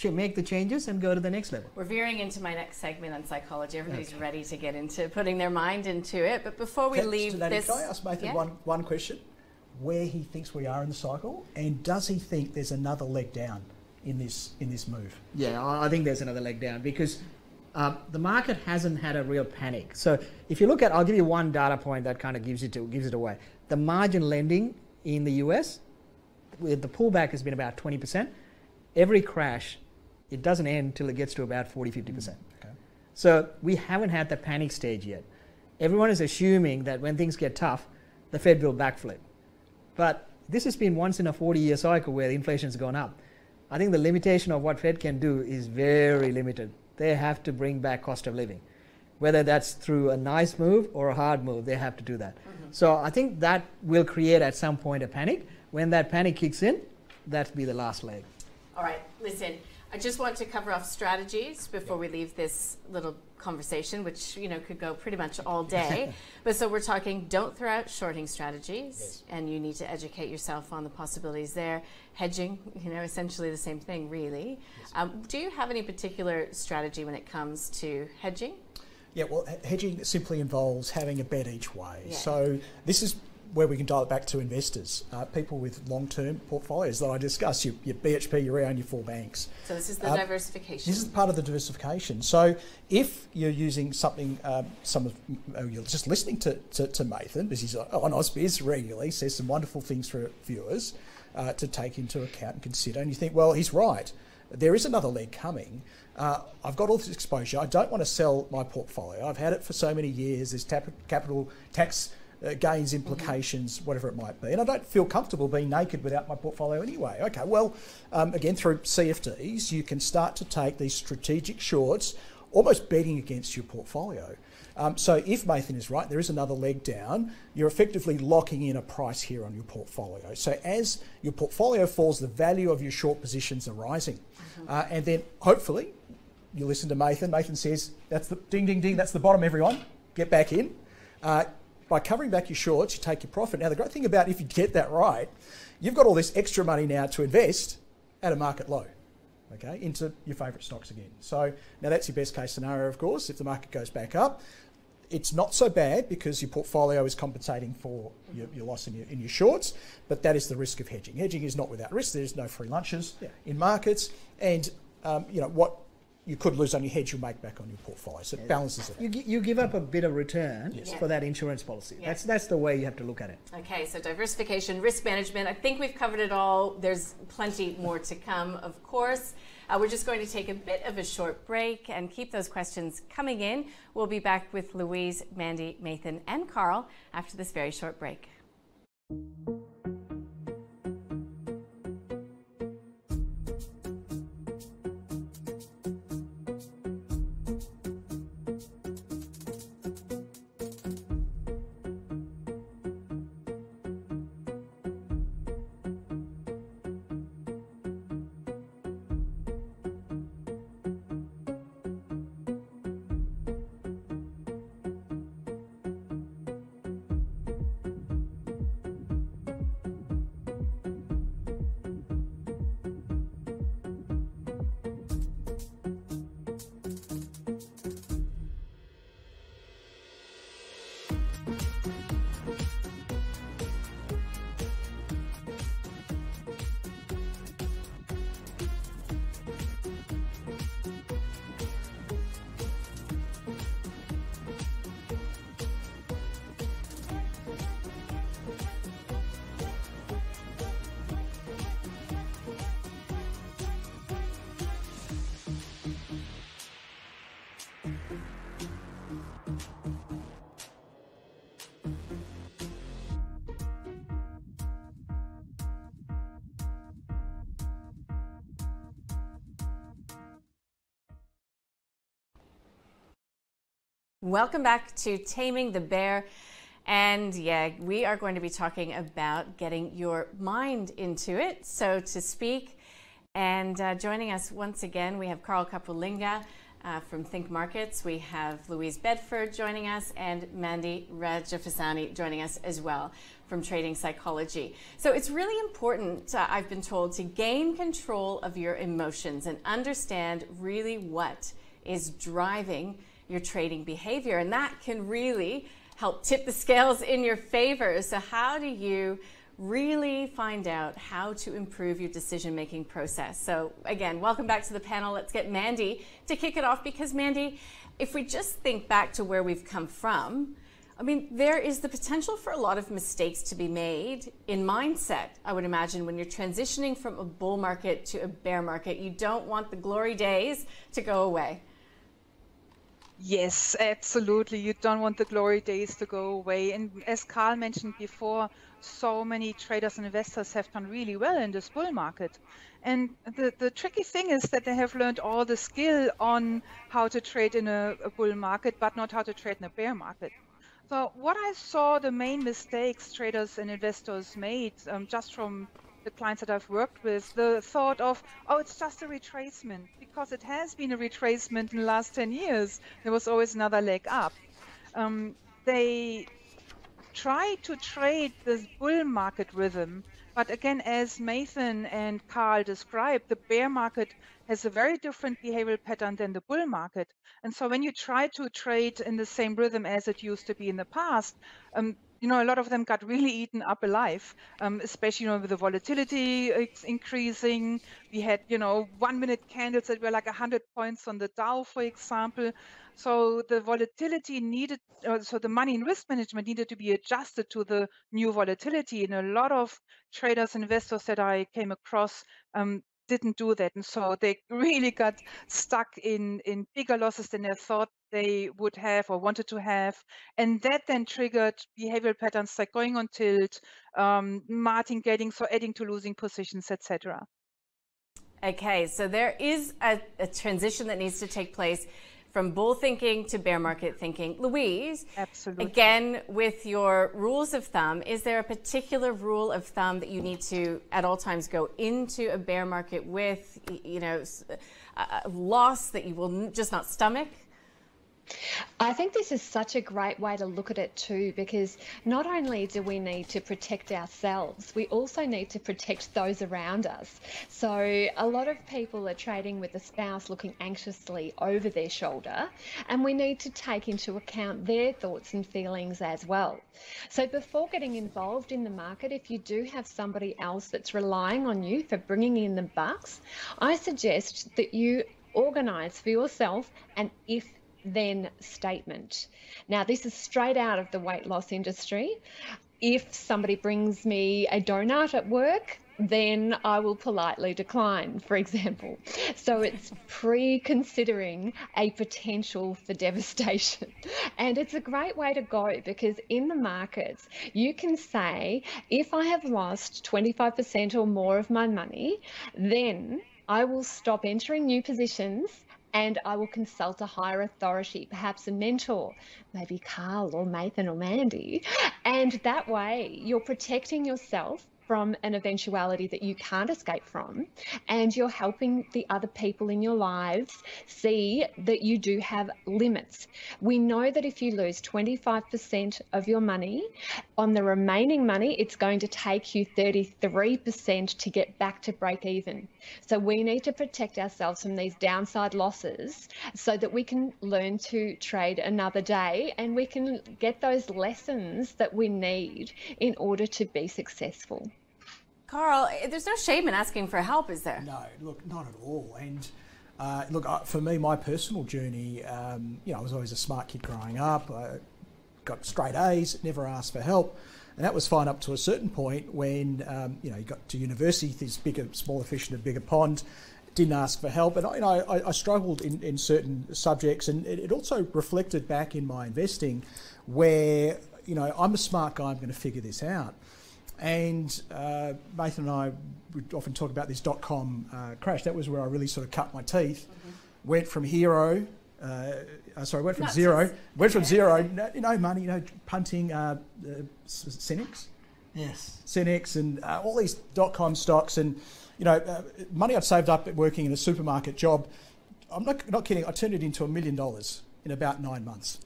make the changes, and go to the next level. We're veering into my next segment on psychology. Everybody's okay. ready to get into putting their mind into it. But before we can, leave so this. Can I ask Mathan yeah? one, one question? Where he thinks we are in the cycle, and does he think there's another leg down in this in this move? Yeah, I think there's another leg down because uh, the market hasn't had a real panic. So if you look at, I'll give you one data point that kind of gives it to, gives it away. The margin lending in the US, with the pullback has been about 20%. Every crash, it doesn't end till it gets to about 40, 50%. Mm, okay. So we haven't had the panic stage yet. Everyone is assuming that when things get tough, the Fed will backflip. But this has been once in a 40 year cycle where inflation's gone up. I think the limitation of what Fed can do is very limited they have to bring back cost of living. Whether that's through a nice move or a hard move, they have to do that. Mm-hmm. So I think that will create at some point a panic. When that panic kicks in, that'll be the last leg. All right, listen, I just want to cover off strategies before we leave this little conversation, which you know could go pretty much all day. but so we're talking don't throw out shorting strategies, yes. and you need to educate yourself on the possibilities there. Hedging, you know, essentially the same thing, really. Yes. Um, do you have any particular strategy when it comes to hedging? Yeah, well, hedging simply involves having a bet each way. Yeah. So this is where we can dial it back to investors, uh, people with long-term portfolios that I discussed, your, your BHP, your around your four banks. So this is the Um, diversification. This is part of the diversification. So if you're using something, um, some of uh, you're just listening to, to, to Mathan, because he's on Ausbiz regularly, says some wonderful things for viewers uh, to take into account and consider, and you think, well, he's right. There is another leg coming. Uh, I've got all this exposure. I don't want to sell my portfolio. I've had it for so many years. There's tap- capital tax uh, gains implications, whatever it might be. And I don't feel comfortable being naked without my portfolio anyway. Okay, well, um, again, through CFDs, you can start to take these strategic shorts, almost betting against your portfolio. Um, so if Mathan is right, there is another leg down. You're effectively locking in a price here on your portfolio. So as your portfolio falls, the value of your short positions are rising. Uh, and then hopefully you listen to Mathan. Mathan says, that's the ding, ding, ding, that's the bottom, everyone. Get back in. Uh, by covering back your shorts, you take your profit. Now, the great thing about if you get that right, you've got all this extra money now to invest at a market low, okay, into your favourite stocks again. So now that's your best case scenario, of course. If the market goes back up, it's not so bad because your portfolio is compensating for your, your loss in your, in your shorts, but that is the risk of hedging. Hedging is not without risk. There's no free lunches in markets, and um, you know what you could lose on your hedge, you'll make back on your portfolio. So it balances it. You, you give up a bit of return Yes. for that insurance policy. Yeah. That's that's the way you have to look at it. Okay, so diversification, risk management. I think we've covered it all. There's plenty more to come, of course. Uh, we're just going to take a bit of a short break and keep those questions coming in. We'll be back with Louise, Mandy, Mathan, and Carl after this very short break. Welcome back to Taming the Bear. And yeah, we are going to be talking about getting your mind into it, so to speak. And uh, joining us once again, we have Carl Capolingua uh, from Think Markets. We have Louise Bedford joining us and Mandy Rajafasani joining us as well from Trading Psychology. So it's really important, uh, I've been told, to gain control of your emotions and understand really what is driving your trading behavior. And that can really help tip the scales in your favor. So, how do you really find out how to improve your decision making process? So, again, welcome back to the panel. Let's get Mandy to kick it off because, Mandy, if we just think back to where we've come from, I mean, there is the potential for a lot of mistakes to be made in mindset, I would imagine, when you're transitioning from a bull market to a bear market. You don't want the glory days to go away. Yes, absolutely. You don't want the glory days to go away. And as Carl mentioned before, so many traders and investors have done really well in this bull market. And the, the tricky thing is that they have learned all the skill on how to trade in a, a bull market, but not how to trade in a bear market. So what I saw the main mistakes traders and investors made um, just from the clients that I've worked with, the thought of, oh, it's just a retracement, because it has been a retracement in the last 10 years. There was always another leg up. Um, they try to trade this bull market rhythm, but again, as Mathan and Carl described, the bear market has a very different behavioral pattern than the bull market. And so when you try to trade in the same rhythm as it used to be in the past, um, you know, a lot of them got really eaten up alive, um, especially you know with the volatility increasing. We had you know one minute candles that were like 100 points on the Dow, for example. So the volatility needed, uh, so the money in risk management needed to be adjusted to the new volatility. And a lot of traders, and investors that I came across um, didn't do that, and so they really got stuck in in bigger losses than they thought they would have or wanted to have, and that then triggered behavioral patterns like going on tilt, um, martingale, so adding to losing positions, etc. Okay, so there is a, a transition that needs to take place from bull thinking to bear market thinking. Louise, Absolutely. again, with your rules of thumb, is there a particular rule of thumb that you need to at all times go into a bear market with, you know, a loss that you will just not stomach? I think this is such a great way to look at it too, because not only do we need to protect ourselves, we also need to protect those around us. So, a lot of people are trading with a spouse looking anxiously over their shoulder, and we need to take into account their thoughts and feelings as well. So, before getting involved in the market, if you do have somebody else that's relying on you for bringing in the bucks, I suggest that you organize for yourself an if then statement. Now, this is straight out of the weight loss industry. If somebody brings me a donut at work, then I will politely decline, for example. So it's pre considering a potential for devastation. And it's a great way to go because in the markets, you can say, if I have lost 25% or more of my money, then I will stop entering new positions and I will consult a higher authority, perhaps a mentor, maybe Carl or Mathan or Mandy. And that way, you're protecting yourself from an eventuality that you can't escape from, and you're helping the other people in your lives see that you do have limits. We know that if you lose 25% of your money, on the remaining money, it's going to take you 33% to get back to break even. So we need to protect ourselves from these downside losses so that we can learn to trade another day and we can get those lessons that we need in order to be successful. Carl, there's no shame in asking for help, is there? No, look, not at all. And uh, look, for me, my personal journey, um, you know, I was always a smart kid growing up. I got straight A's, never asked for help. And that was fine up to a certain point when, um, you know, you got to university, this bigger, smaller fish in a bigger pond, didn't ask for help. And, you know, I, I struggled in, in certain subjects. And it, it also reflected back in my investing where, you know, I'm a smart guy, I'm going to figure this out. And uh, Mathan and I would often talk about this dot com uh, crash. That was where I really sort of cut my teeth. Mm-hmm. Went from hero, uh, uh sorry, went from Not zero, just, went from zero, no, no, money, you know, punting uh, uh, Cenex. Yes. Cenex and all these dot com stocks and, you know, money I'd saved up working in a supermarket job. I'm not, not kidding, I turned it into a million dollars in about nine months.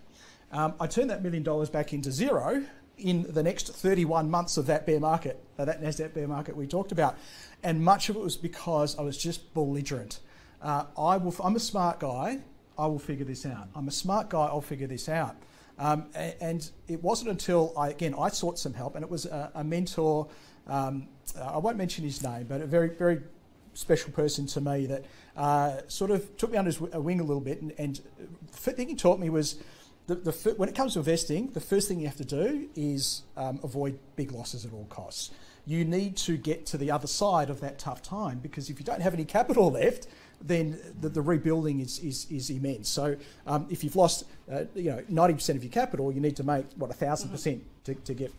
Um, I turned that million dollars back into zero in the next 31 months of that bear market, uh, that NASDAQ bear market we talked about. And much of it was because I was just belligerent. Uh, I will, I'm a smart guy, I will figure this out. I'm a smart guy, I'll figure this out. Um, and it wasn't until I, again, I sought some help, and it was a, a mentor. Um, I won't mention his name, but a very, very special person to me that uh, sort of took me under his wing a little bit. And, and the thing he taught me was the, the, when it comes to investing, the first thing you have to do is um, avoid big losses at all costs. You need to get to the other side of that tough time because if you don't have any capital left, then the, the rebuilding is, is, is immense. So um, if you've lost, uh, you know, 90% of your capital, you need to make, what, 1,000% to, to get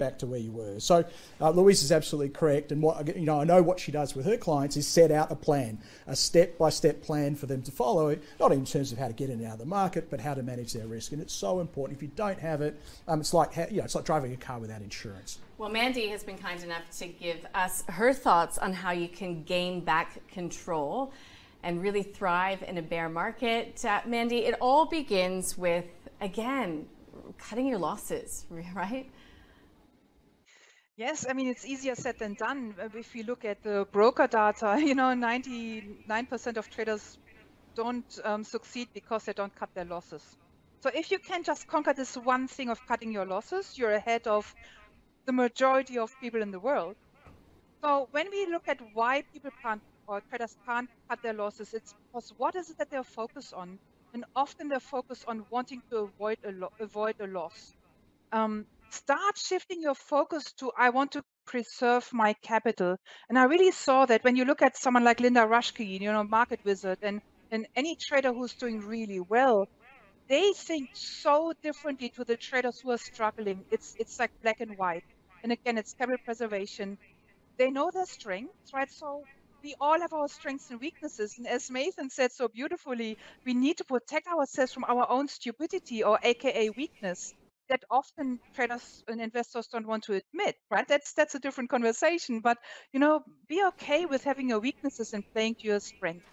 back to where you were. So uh, Louise is absolutely correct, and what you know, I know what she does with her clients is set out a plan, a step-by-step plan for them to follow, it, not in terms of how to get in and out of the market, but how to manage their risk. And it's so important. If you don't have it, um, it's like you know, it's like driving a car without insurance. Well, Mandy has been kind enough to give us her thoughts on how you can gain back control and really thrive in a bear market. Uh, Mandy, it all begins with again cutting your losses, right? Yes, I mean, it's easier said than done. Uh, if you look at the broker data, you know, 99% of traders don't um, succeed because they don't cut their losses. So if you can just conquer this one thing of cutting your losses, you're ahead of the majority of people in the world. So when we look at why people can't or traders can't cut their losses, it's because what is it that they're focused on? And often they're focused on wanting to avoid a avoid a loss. Um, start shifting your focus to I want to preserve my capital. And I really saw that when you look at someone like Linda Raschke, you know, market wizard, and and any trader who's doing really well, they think so differently to the traders who are struggling. It's it's like black and white. And again, it's capital preservation. They know their strengths, right? So we all have our strengths and weaknesses. And as Mathan said so beautifully, we need to protect ourselves from our own stupidity or AKA weakness that often traders and investors don't want to admit, right? That's that's a different conversation. But you know, be okay with having your weaknesses and playing to your strength.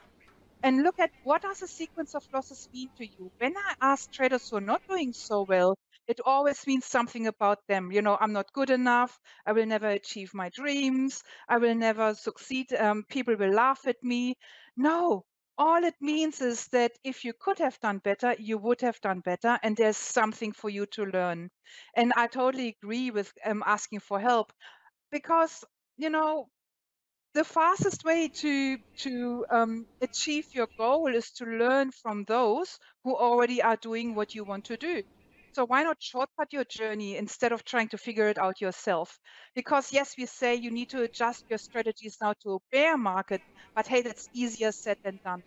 And look at what does a sequence of losses mean to you. When I ask traders who are not doing so well, it always means something about them. You know, I'm not good enough. I will never achieve my dreams. I will never succeed. Um, people will laugh at me. No, all it means is that if you could have done better, you would have done better, and there's something for you to learn. And I totally agree with um, asking for help because, you know, the fastest way to to um, achieve your goal is to learn from those who already are doing what you want to do. So why not shortcut your journey instead of trying to figure it out yourself? Because yes, we say you need to adjust your strategies now to a bear market, but hey, that's easier said than done.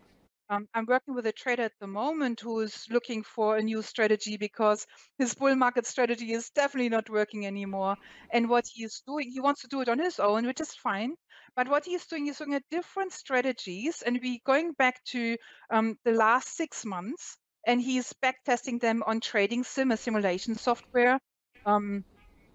Um, I'm working with a trader at the moment who is looking for a new strategy because his bull market strategy is definitely not working anymore. And what he's doing, he wants to do it on his own, which is fine. But what he's doing, is looking at different strategies. And we going back to um, the last six months, and he's back testing them on trading sim, a simulation software. Um,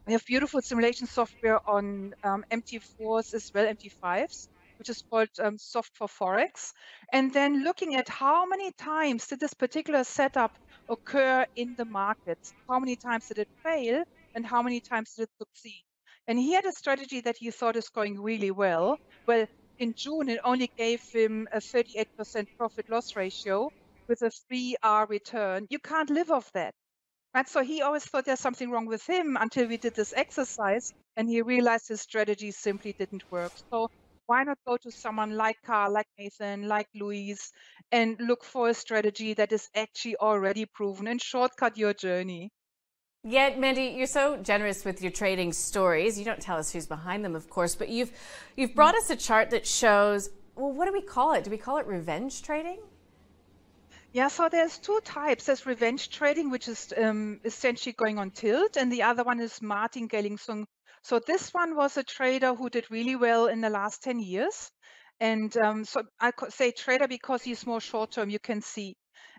we have beautiful simulation software on um, MT4s as well, MT5s, which is called um, Soft for Forex. And then looking at how many times did this particular setup occur in the market? How many times did it fail? And how many times did it succeed? And he had a strategy that he thought is going really well. Well, in June, it only gave him a 38% profit loss ratio with a 3R return. You can't live off that. Right? So he always thought there's something wrong with him until we did this exercise and he realized his strategy simply didn't work. So why not go to someone like Carl, like Mathan, like Louise, and look for a strategy that is actually already proven and shortcut your journey? Yet, Mandy, you're so generous with your trading stories. You don't tell us who's behind them, of course, but you've you've brought mm. us a chart that shows. Well, what do we call it? Do we call it revenge trading? Yeah, so there's two types. There's revenge trading, which is um, essentially going on tilt, and the other one is martingale. So this one was a trader who did really well in the last 10 years. And um, so I could say trader because he's more short term, you can see.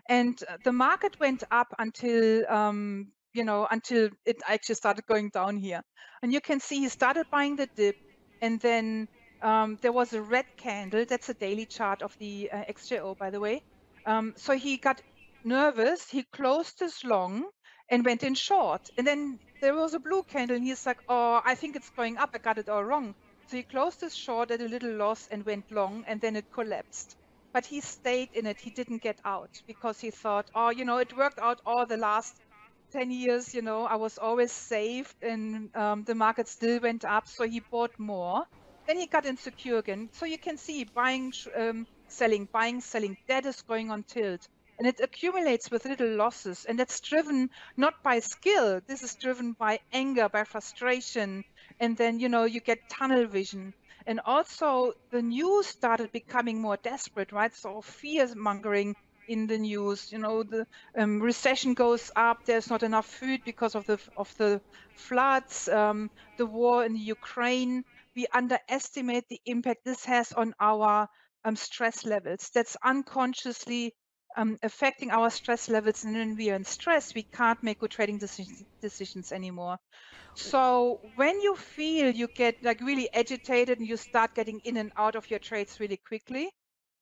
And uh, the market went up until um, you know, until it actually started going down here. And you can see he started buying the dip, and then um, there was a red candle. That's a daily chart of the uh, XJO, by the way. Um, so he got nervous. He closed his long and went in short. And then there was a blue candle, and he's like, "Oh, I think it's going up. I got it all wrong." So he closed his short at a little loss and went long, and then it collapsed. But he stayed in it. He didn't get out because he thought, "Oh, you know, it worked out all the last 10 years, you know, I was always safe and um, the market still went up. So he bought more. Then he got insecure again. So you can see buying, um, selling, buying, selling. That is going on tilt. And it accumulates with little losses. And that's driven not by skill. This is driven by anger, by frustration. And then, you know, you get tunnel vision. And also the news started becoming more desperate, right? So fear mongering in the news. You know, the um, recession goes up. There's not enough food because of the of the floods, um, the war in Ukraine. We underestimate the impact this has on our um, stress levels. That's unconsciously um, affecting our stress levels. And when we are in stress, we can't make good trading decisions, decisions anymore. So when you feel you get like really agitated and you start getting in and out of your trades really quickly,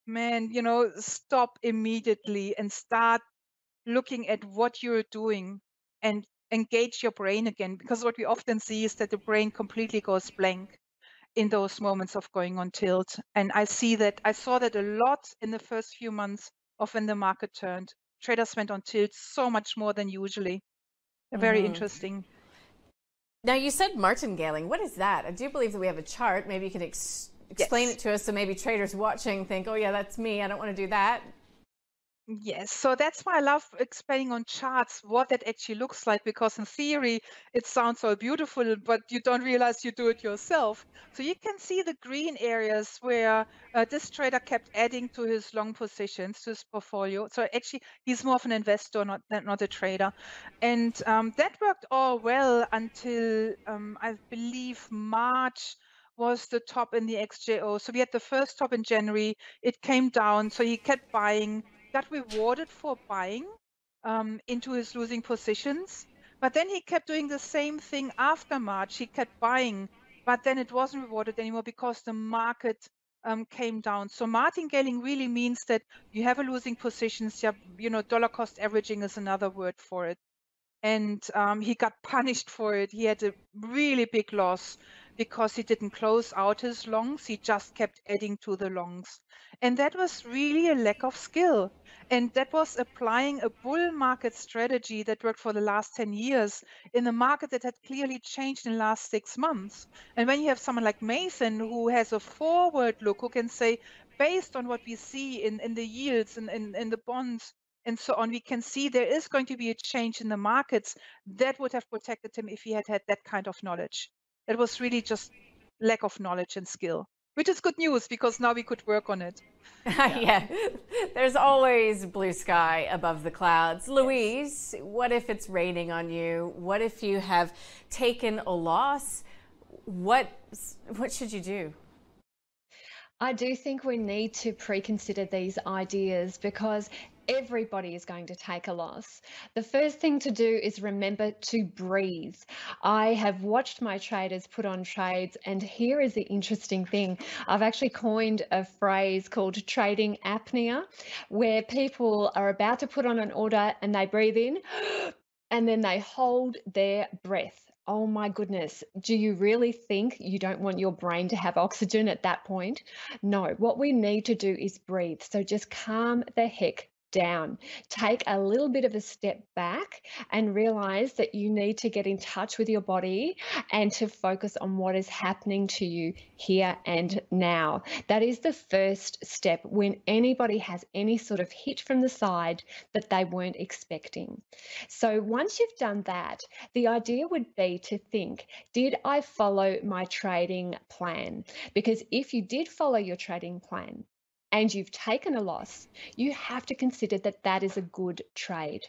man, you know, stop immediately and start looking at what you're doing and engage your brain again. Because what we often see is that the brain completely goes blank in those moments of going on tilt. And I see that, I saw that a lot in the first few months of when the market turned. traders went on tilt so much more than usually. Very Mhm. interesting. Now you said martingaling. What is that? I do believe that we have a chart. Maybe you can ex- explain Yes. it to us, so maybe traders watching think, "Oh yeah, that's me. I don't want to do that." Yes, so that's why I love explaining on charts what that actually looks like because in theory it sounds so beautiful, but you don't realize you do it yourself. So you can see the green areas where uh, this trader kept adding to his long positions, to his portfolio. So actually, he's more of an investor, not not a trader, and um, that worked all well until um, I believe March was the top in the XJO. So we had the first top in January. It came down, so he kept buying got rewarded for buying um, into his losing positions. But then he kept doing the same thing after March. He kept buying, but then it wasn't rewarded anymore because the market um, came down. So martingaling really means that you have a losing positions. Yeah, you know, dollar cost averaging is another word for it. And um, he got punished for it. He had a really big loss because he didn't close out his longs. He just kept adding to the longs. And that was really a lack of skill. And that was applying a bull market strategy that worked for the last 10 years in a market that had clearly changed in the last six months. And when you have someone like Mathan who has a forward look, who can say, based on what we see in, in the yields and in, in the bonds and so on, we can see there is going to be a change in the markets that would have protected him if he had had that kind of knowledge. It was really just lack of knowledge and skill, which is good news because now we could work on it. yeah. There's always blue sky above the clouds. Louise, what if it's raining on you? What if you have taken a loss? What what should you do? I do think we need to pre-consider these ideas because everybody is going to take a loss. The first thing to do is remember to breathe. I have watched my traders put on trades, and here is the interesting thing. I've actually coined a phrase called trading apnea, where people are about to put on an order and they breathe in and then they hold their breath. Oh my goodness. Do you really think you don't want your brain to have oxygen at that point? No, what we need to do is breathe. So just calm the heck down. Take a little bit of a step back and realize that you need to get in touch with your body and to focus on what is happening to you here and now. That is the first step when anybody has any sort of hit from the side that they weren't expecting. So once you've done that, the idea would be to think, did I follow my trading plan? Because if you did follow your trading plan, and you've taken a loss, you have to consider that that is a good trade.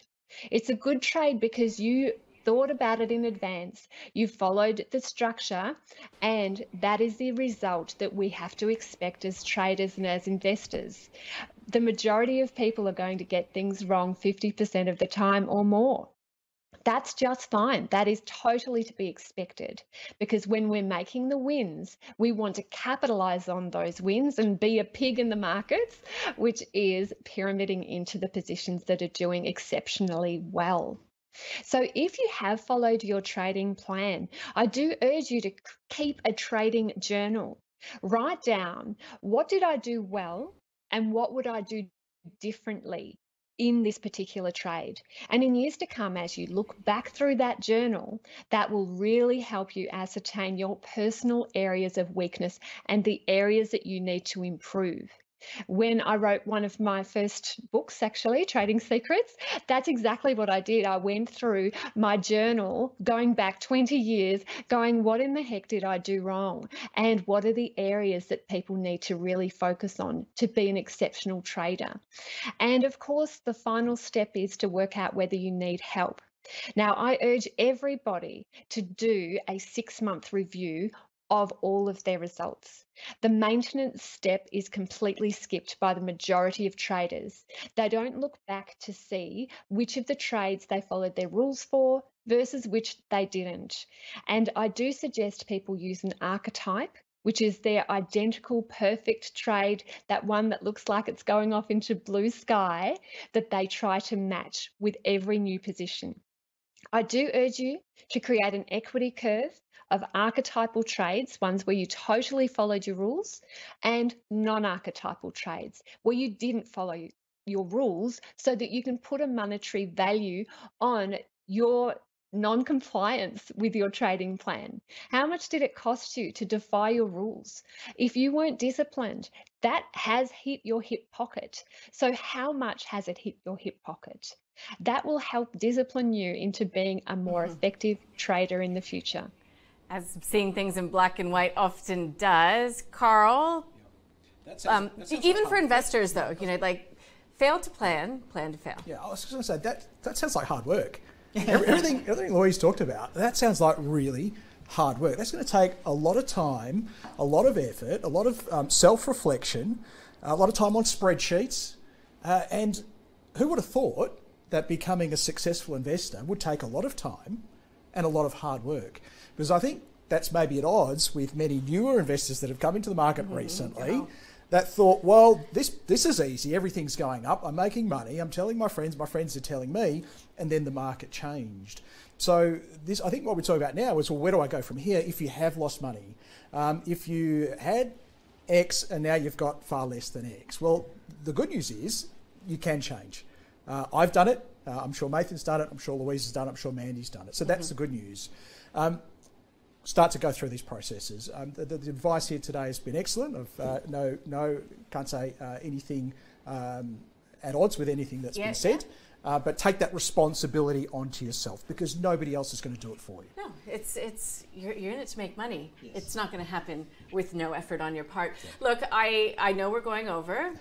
It's a good trade because you thought about it in advance, you followed the structure, and that is the result that we have to expect as traders and as investors. The majority of people are going to get things wrong 50% of the time or more that's just fine. That is totally to be expected because when we're making the wins, we want to capitalize on those wins and be a pig in the markets, which is pyramiding into the positions that are doing exceptionally well. So, if you have followed your trading plan, I do urge you to keep a trading journal. Write down what did I do well and what would I do differently in this particular trade. And in years to come, as you look back through that journal, that will really help you ascertain your personal areas of weakness and the areas that you need to improve. When I wrote one of my first books, actually, Trading Secrets, that's exactly what I did. I went through my journal going back 20 years, going, what in the heck did I do wrong? And what are the areas that people need to really focus on to be an exceptional trader? And of course, the final step is to work out whether you need help. Now, I urge everybody to do a six month review of all of their results. The maintenance step is completely skipped by the majority of traders. They don't look back to see which of the trades they followed their rules for versus which they didn't. And I do suggest people use an archetype which is their identical perfect trade, that one that looks like it's going off into blue sky, that they try to match with every new position. I do urge you to create an equity curve of archetypal trades, ones where you totally followed your rules, and non archetypal trades, where you didn't follow your rules so that you can put a monetary value on your non-compliance with your trading plan? How much did it cost you to defy your rules? If you weren't disciplined, that has hit your hip pocket. So how much has it hit your hip pocket? That will help discipline you into being a more mm-hmm. effective trader in the future. As seeing things in black and white often does, Carl. Yeah. Sounds, um, even like for investors, though, you know, like fail to plan, plan to fail. Yeah, I was going to say that that sounds like hard work everything, everything Louise talked about, that sounds like really hard work. That's going to take a lot of time, a lot of effort, a lot of um, self reflection, a lot of time on spreadsheets. Uh, and who would have thought that becoming a successful investor would take a lot of time and a lot of hard work? Because I think that's maybe at odds with many newer investors that have come into the market mm-hmm. recently. Yeah that thought, well, this this is easy. Everything's going up. I'm making money. I'm telling my friends. My friends are telling me, and then the market changed. So this, I think, what we're talking about now is, well, where do I go from here? If you have lost money, um, if you had X and now you've got far less than X, well, the good news is you can change. Uh, I've done it. Uh, I'm sure Nathan's done it. I'm sure Louise has done it. I'm sure Mandy's done it. So that's mm-hmm. the good news. Um, start to go through these processes. Um, the, the, advice here today has been excellent. Of uh, no, no, can't say uh, anything um, at odds with anything that's yeah, been said. Yeah. Uh, but take that responsibility onto yourself because nobody else is going to do it for you. No, it's it's you're, you're in it to make money. Yes. It's not going to happen with no effort on your part. Yeah. Look, I I know we're going over.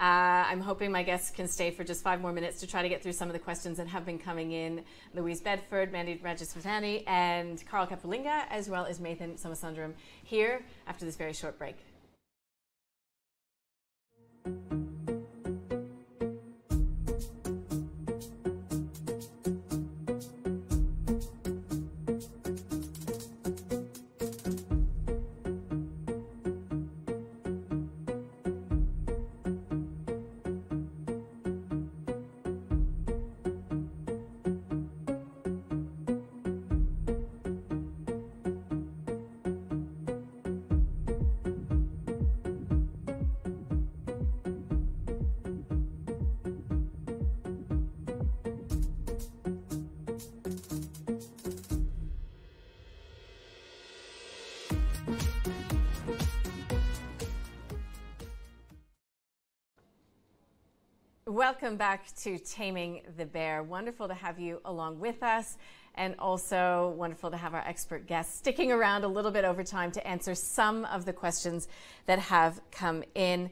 Uh, I'm hoping my guests can stay for just five more minutes to try to get through some of the questions that have been coming in. Louise Bedford, Mandy Rafsanjani, and Carl Capolingua, as well as Nathan Somasundaram, here after this very short break. Welcome back to Taming the Bear. Wonderful to have you along with us, and also wonderful to have our expert guests sticking around a little bit over time to answer some of the questions that have come in.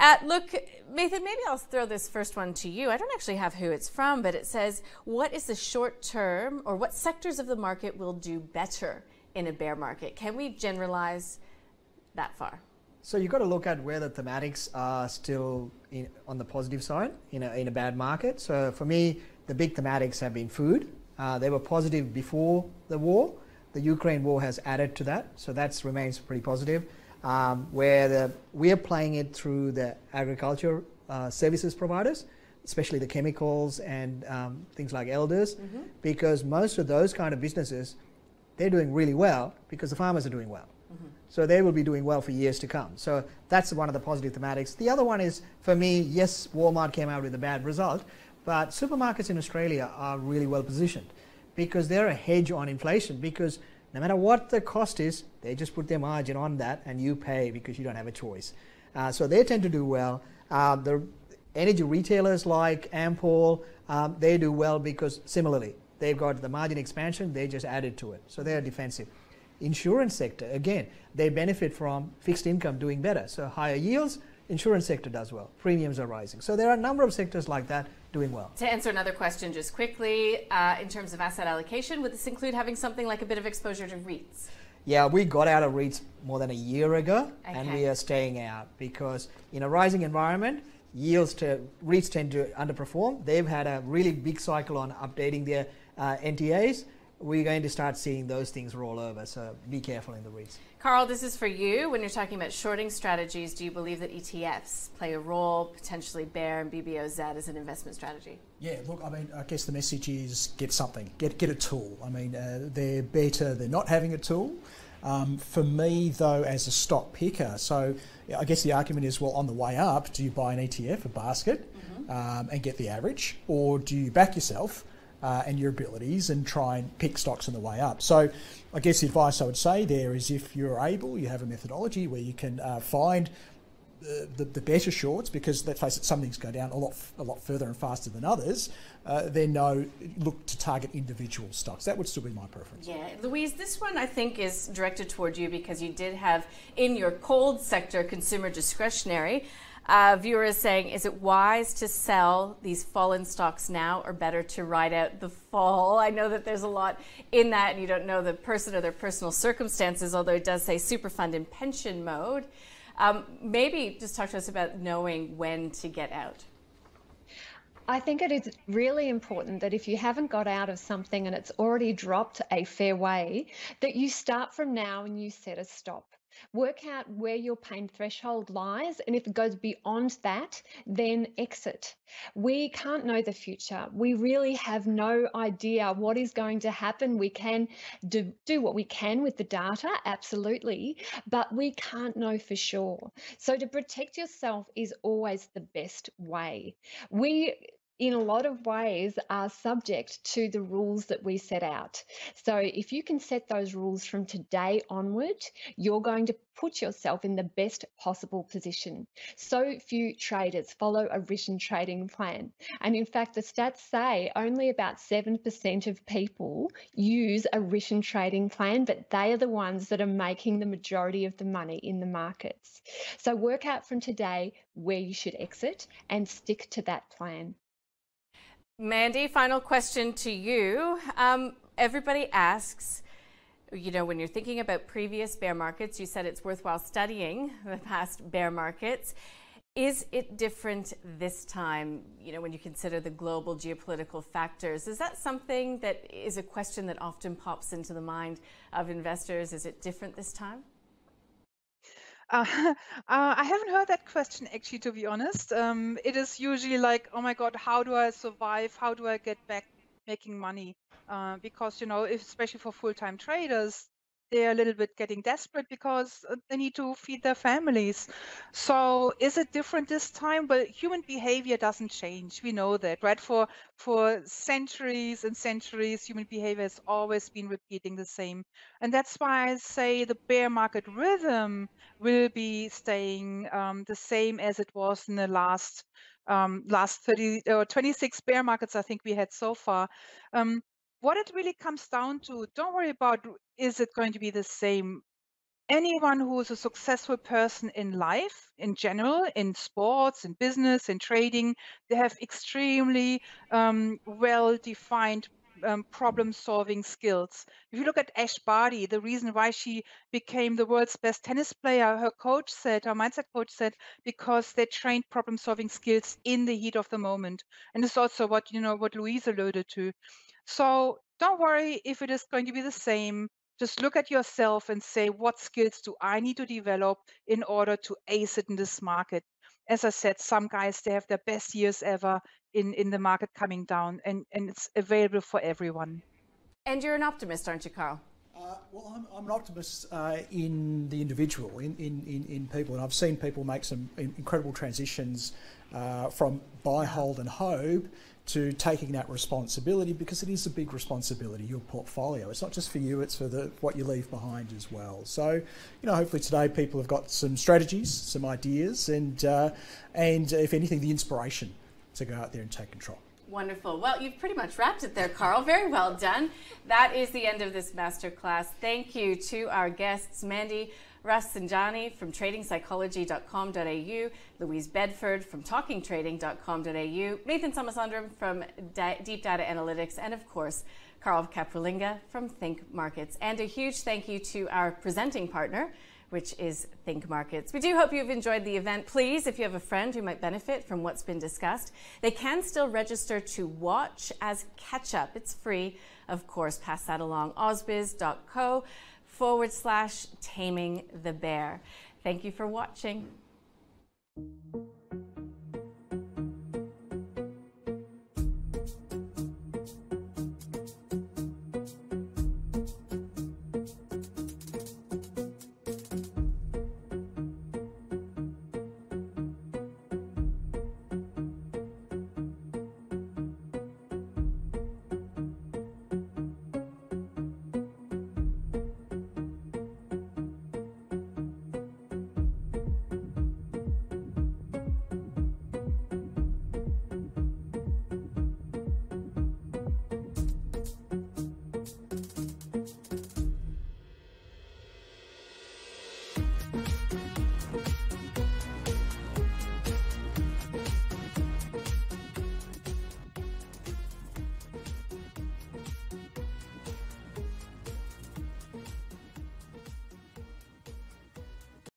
Uh, look, Nathan, maybe I'll throw this first one to you. I don't actually have who it's from, but it says, What is the short term, or what sectors of the market will do better in a bear market? Can we generalize that far? So you've got to look at where the thematics are still in, on the positive side in a, in a bad market. So for me, the big thematics have been food. Uh, they were positive before the war. The Ukraine war has added to that, so that remains pretty positive. Um, where the, we are playing it through the agriculture uh, services providers, especially the chemicals and um, things like elders, mm-hmm. because most of those kind of businesses, they're doing really well because the farmers are doing well. So they will be doing well for years to come. So that's one of the positive thematics. The other one is, for me, yes, Walmart came out with a bad result, but supermarkets in Australia are really well positioned because they're a hedge on inflation because no matter what the cost is, they just put their margin on that and you pay because you don't have a choice. Uh, so they tend to do well. Uh, the energy retailers like Ampol, um, they do well because similarly, they've got the margin expansion, they just added to it. So they're defensive. Insurance sector, again, they benefit from fixed income doing better. So higher yields, insurance sector does well. Premiums are rising. So there are a number of sectors like that doing well. To answer another question just quickly, uh, in terms of asset allocation, would this include having something like a bit of exposure to REITs? Yeah, we got out of REITs more than a year ago, okay. and we are staying out because in a rising environment, yields to REITs tend to underperform. They've had a really big cycle on updating their uh, NTAs we're going to start seeing those things roll over. So be careful in the REITs. Carl, this is for you. When you're talking about shorting strategies, do you believe that ETFs play a role, potentially Bear and BBOZ as an investment strategy? Yeah, look, I mean, I guess the message is get something, get get a tool. I mean, uh, they're better than not having a tool. Um, for me, though, as a stock picker, so I guess the argument is, well, on the way up, do you buy an ETF, a basket? Mm-hmm. um, and get the average, or do you back yourself uh, and your abilities and try and pick stocks on the way up? So, I guess the advice I would say there is if you're able, you have a methodology where you can uh, find the, the, better shorts because let's face it, some things go down a lot a lot further and faster than others. Uh, then no, look to target individual stocks. That would still be my preference. Yeah, Louise, this one I think is directed toward you because you did have in your cold sector consumer discretionary. Uh, viewer is saying, is it wise to sell these fallen stocks now or better to ride out the fall? I know that there's a lot in that and you don't know the person or their personal circumstances, although it does say super fund in pension mode. Um, maybe just talk to us about knowing when to get out. I think it is really important that if you haven't got out of something and it's already dropped a fair way, that you start from now and you set a stop. Work out where your pain threshold lies, and if it goes beyond that, then exit. We can't know the future. We really have no idea what is going to happen. We can do, do what we can with the data, absolutely, but we can't know for sure. So, to protect yourself is always the best way. We in a lot of ways are subject to the rules that we set out. So if you can set those rules from today onward, you're going to put yourself in the best possible position. So few traders follow a written trading plan. And in fact, the stats say only about 7% of people use a written trading plan, but they are the ones that are making the majority of the money in the markets. So work out from today where you should exit and stick to that plan. Mandy, final question to you. Um, everybody asks, you know, when you're thinking about previous bear markets, you said it's worthwhile studying the past bear markets. Is it different this time, you know, when you consider the global geopolitical factors? Is that something that is a question that often pops into the mind of investors? Is it different this time? Uh, uh, I haven't heard that question actually, to be honest. Um, it is usually like, oh my God, how do I survive? How do I get back making money? Uh, because, you know, especially for full time traders, they're a little bit getting desperate because uh, they need to feed their families. So is it different this time? Well, human behavior doesn't change. We know that, right? For for centuries and centuries, human behavior has always been repeating the same. And that's why I say the bear market rhythm will be staying um, the same as it was in the last um, last 30 or 26 bear markets I think we had so far. Um, what it really comes down to, don't worry about is it going to be the same. Anyone who is a successful person in life, in general, in sports, in business, in trading, they have extremely um, well defined um, problem solving skills. If you look at Ash Barty, the reason why she became the world's best tennis player, her coach said, her mindset coach said, because they trained problem solving skills in the heat of the moment. And it's also what, you know, what Louise alluded to. So don't worry if it is going to be the same. Just look at yourself and say, what skills do I need to develop in order to ace it in this market? As I said, some guys, they have their best years ever in, in the market coming down, and, and it's available for everyone. And you're an optimist, aren't you, Carl? Uh, well, I'm, I'm, an optimist uh, in the individual, in, in, in, in, people, and I've seen people make some incredible transitions uh, from buy, hold, and hope to taking that responsibility because it is a big responsibility, your portfolio. It's not just for you, it's for the, what you leave behind as well. So, you know, hopefully today people have got some strategies, some ideas, and, uh, and if anything, the inspiration to go out there and take control. Wonderful. Well, you've pretty much wrapped it there, Carl. Very well done. That is the end of this masterclass. Thank you to our guests, Mandy Rafsanjani from tradingpsychology.com.au, Louise Bedford from talkingtrading.com.au, Nathan Somasundaram from Deep Data Analytics, and of course, Carl Capolingua from Think Markets. And a huge thank you to our presenting partner, which is Think Markets. We do hope you've enjoyed the event. Please, if you have a friend who might benefit from what's been discussed, they can still register to watch as catch up. It's free, of course. Pass that along. Ausbiz.co forward slash taming the bear. Thank you for watching.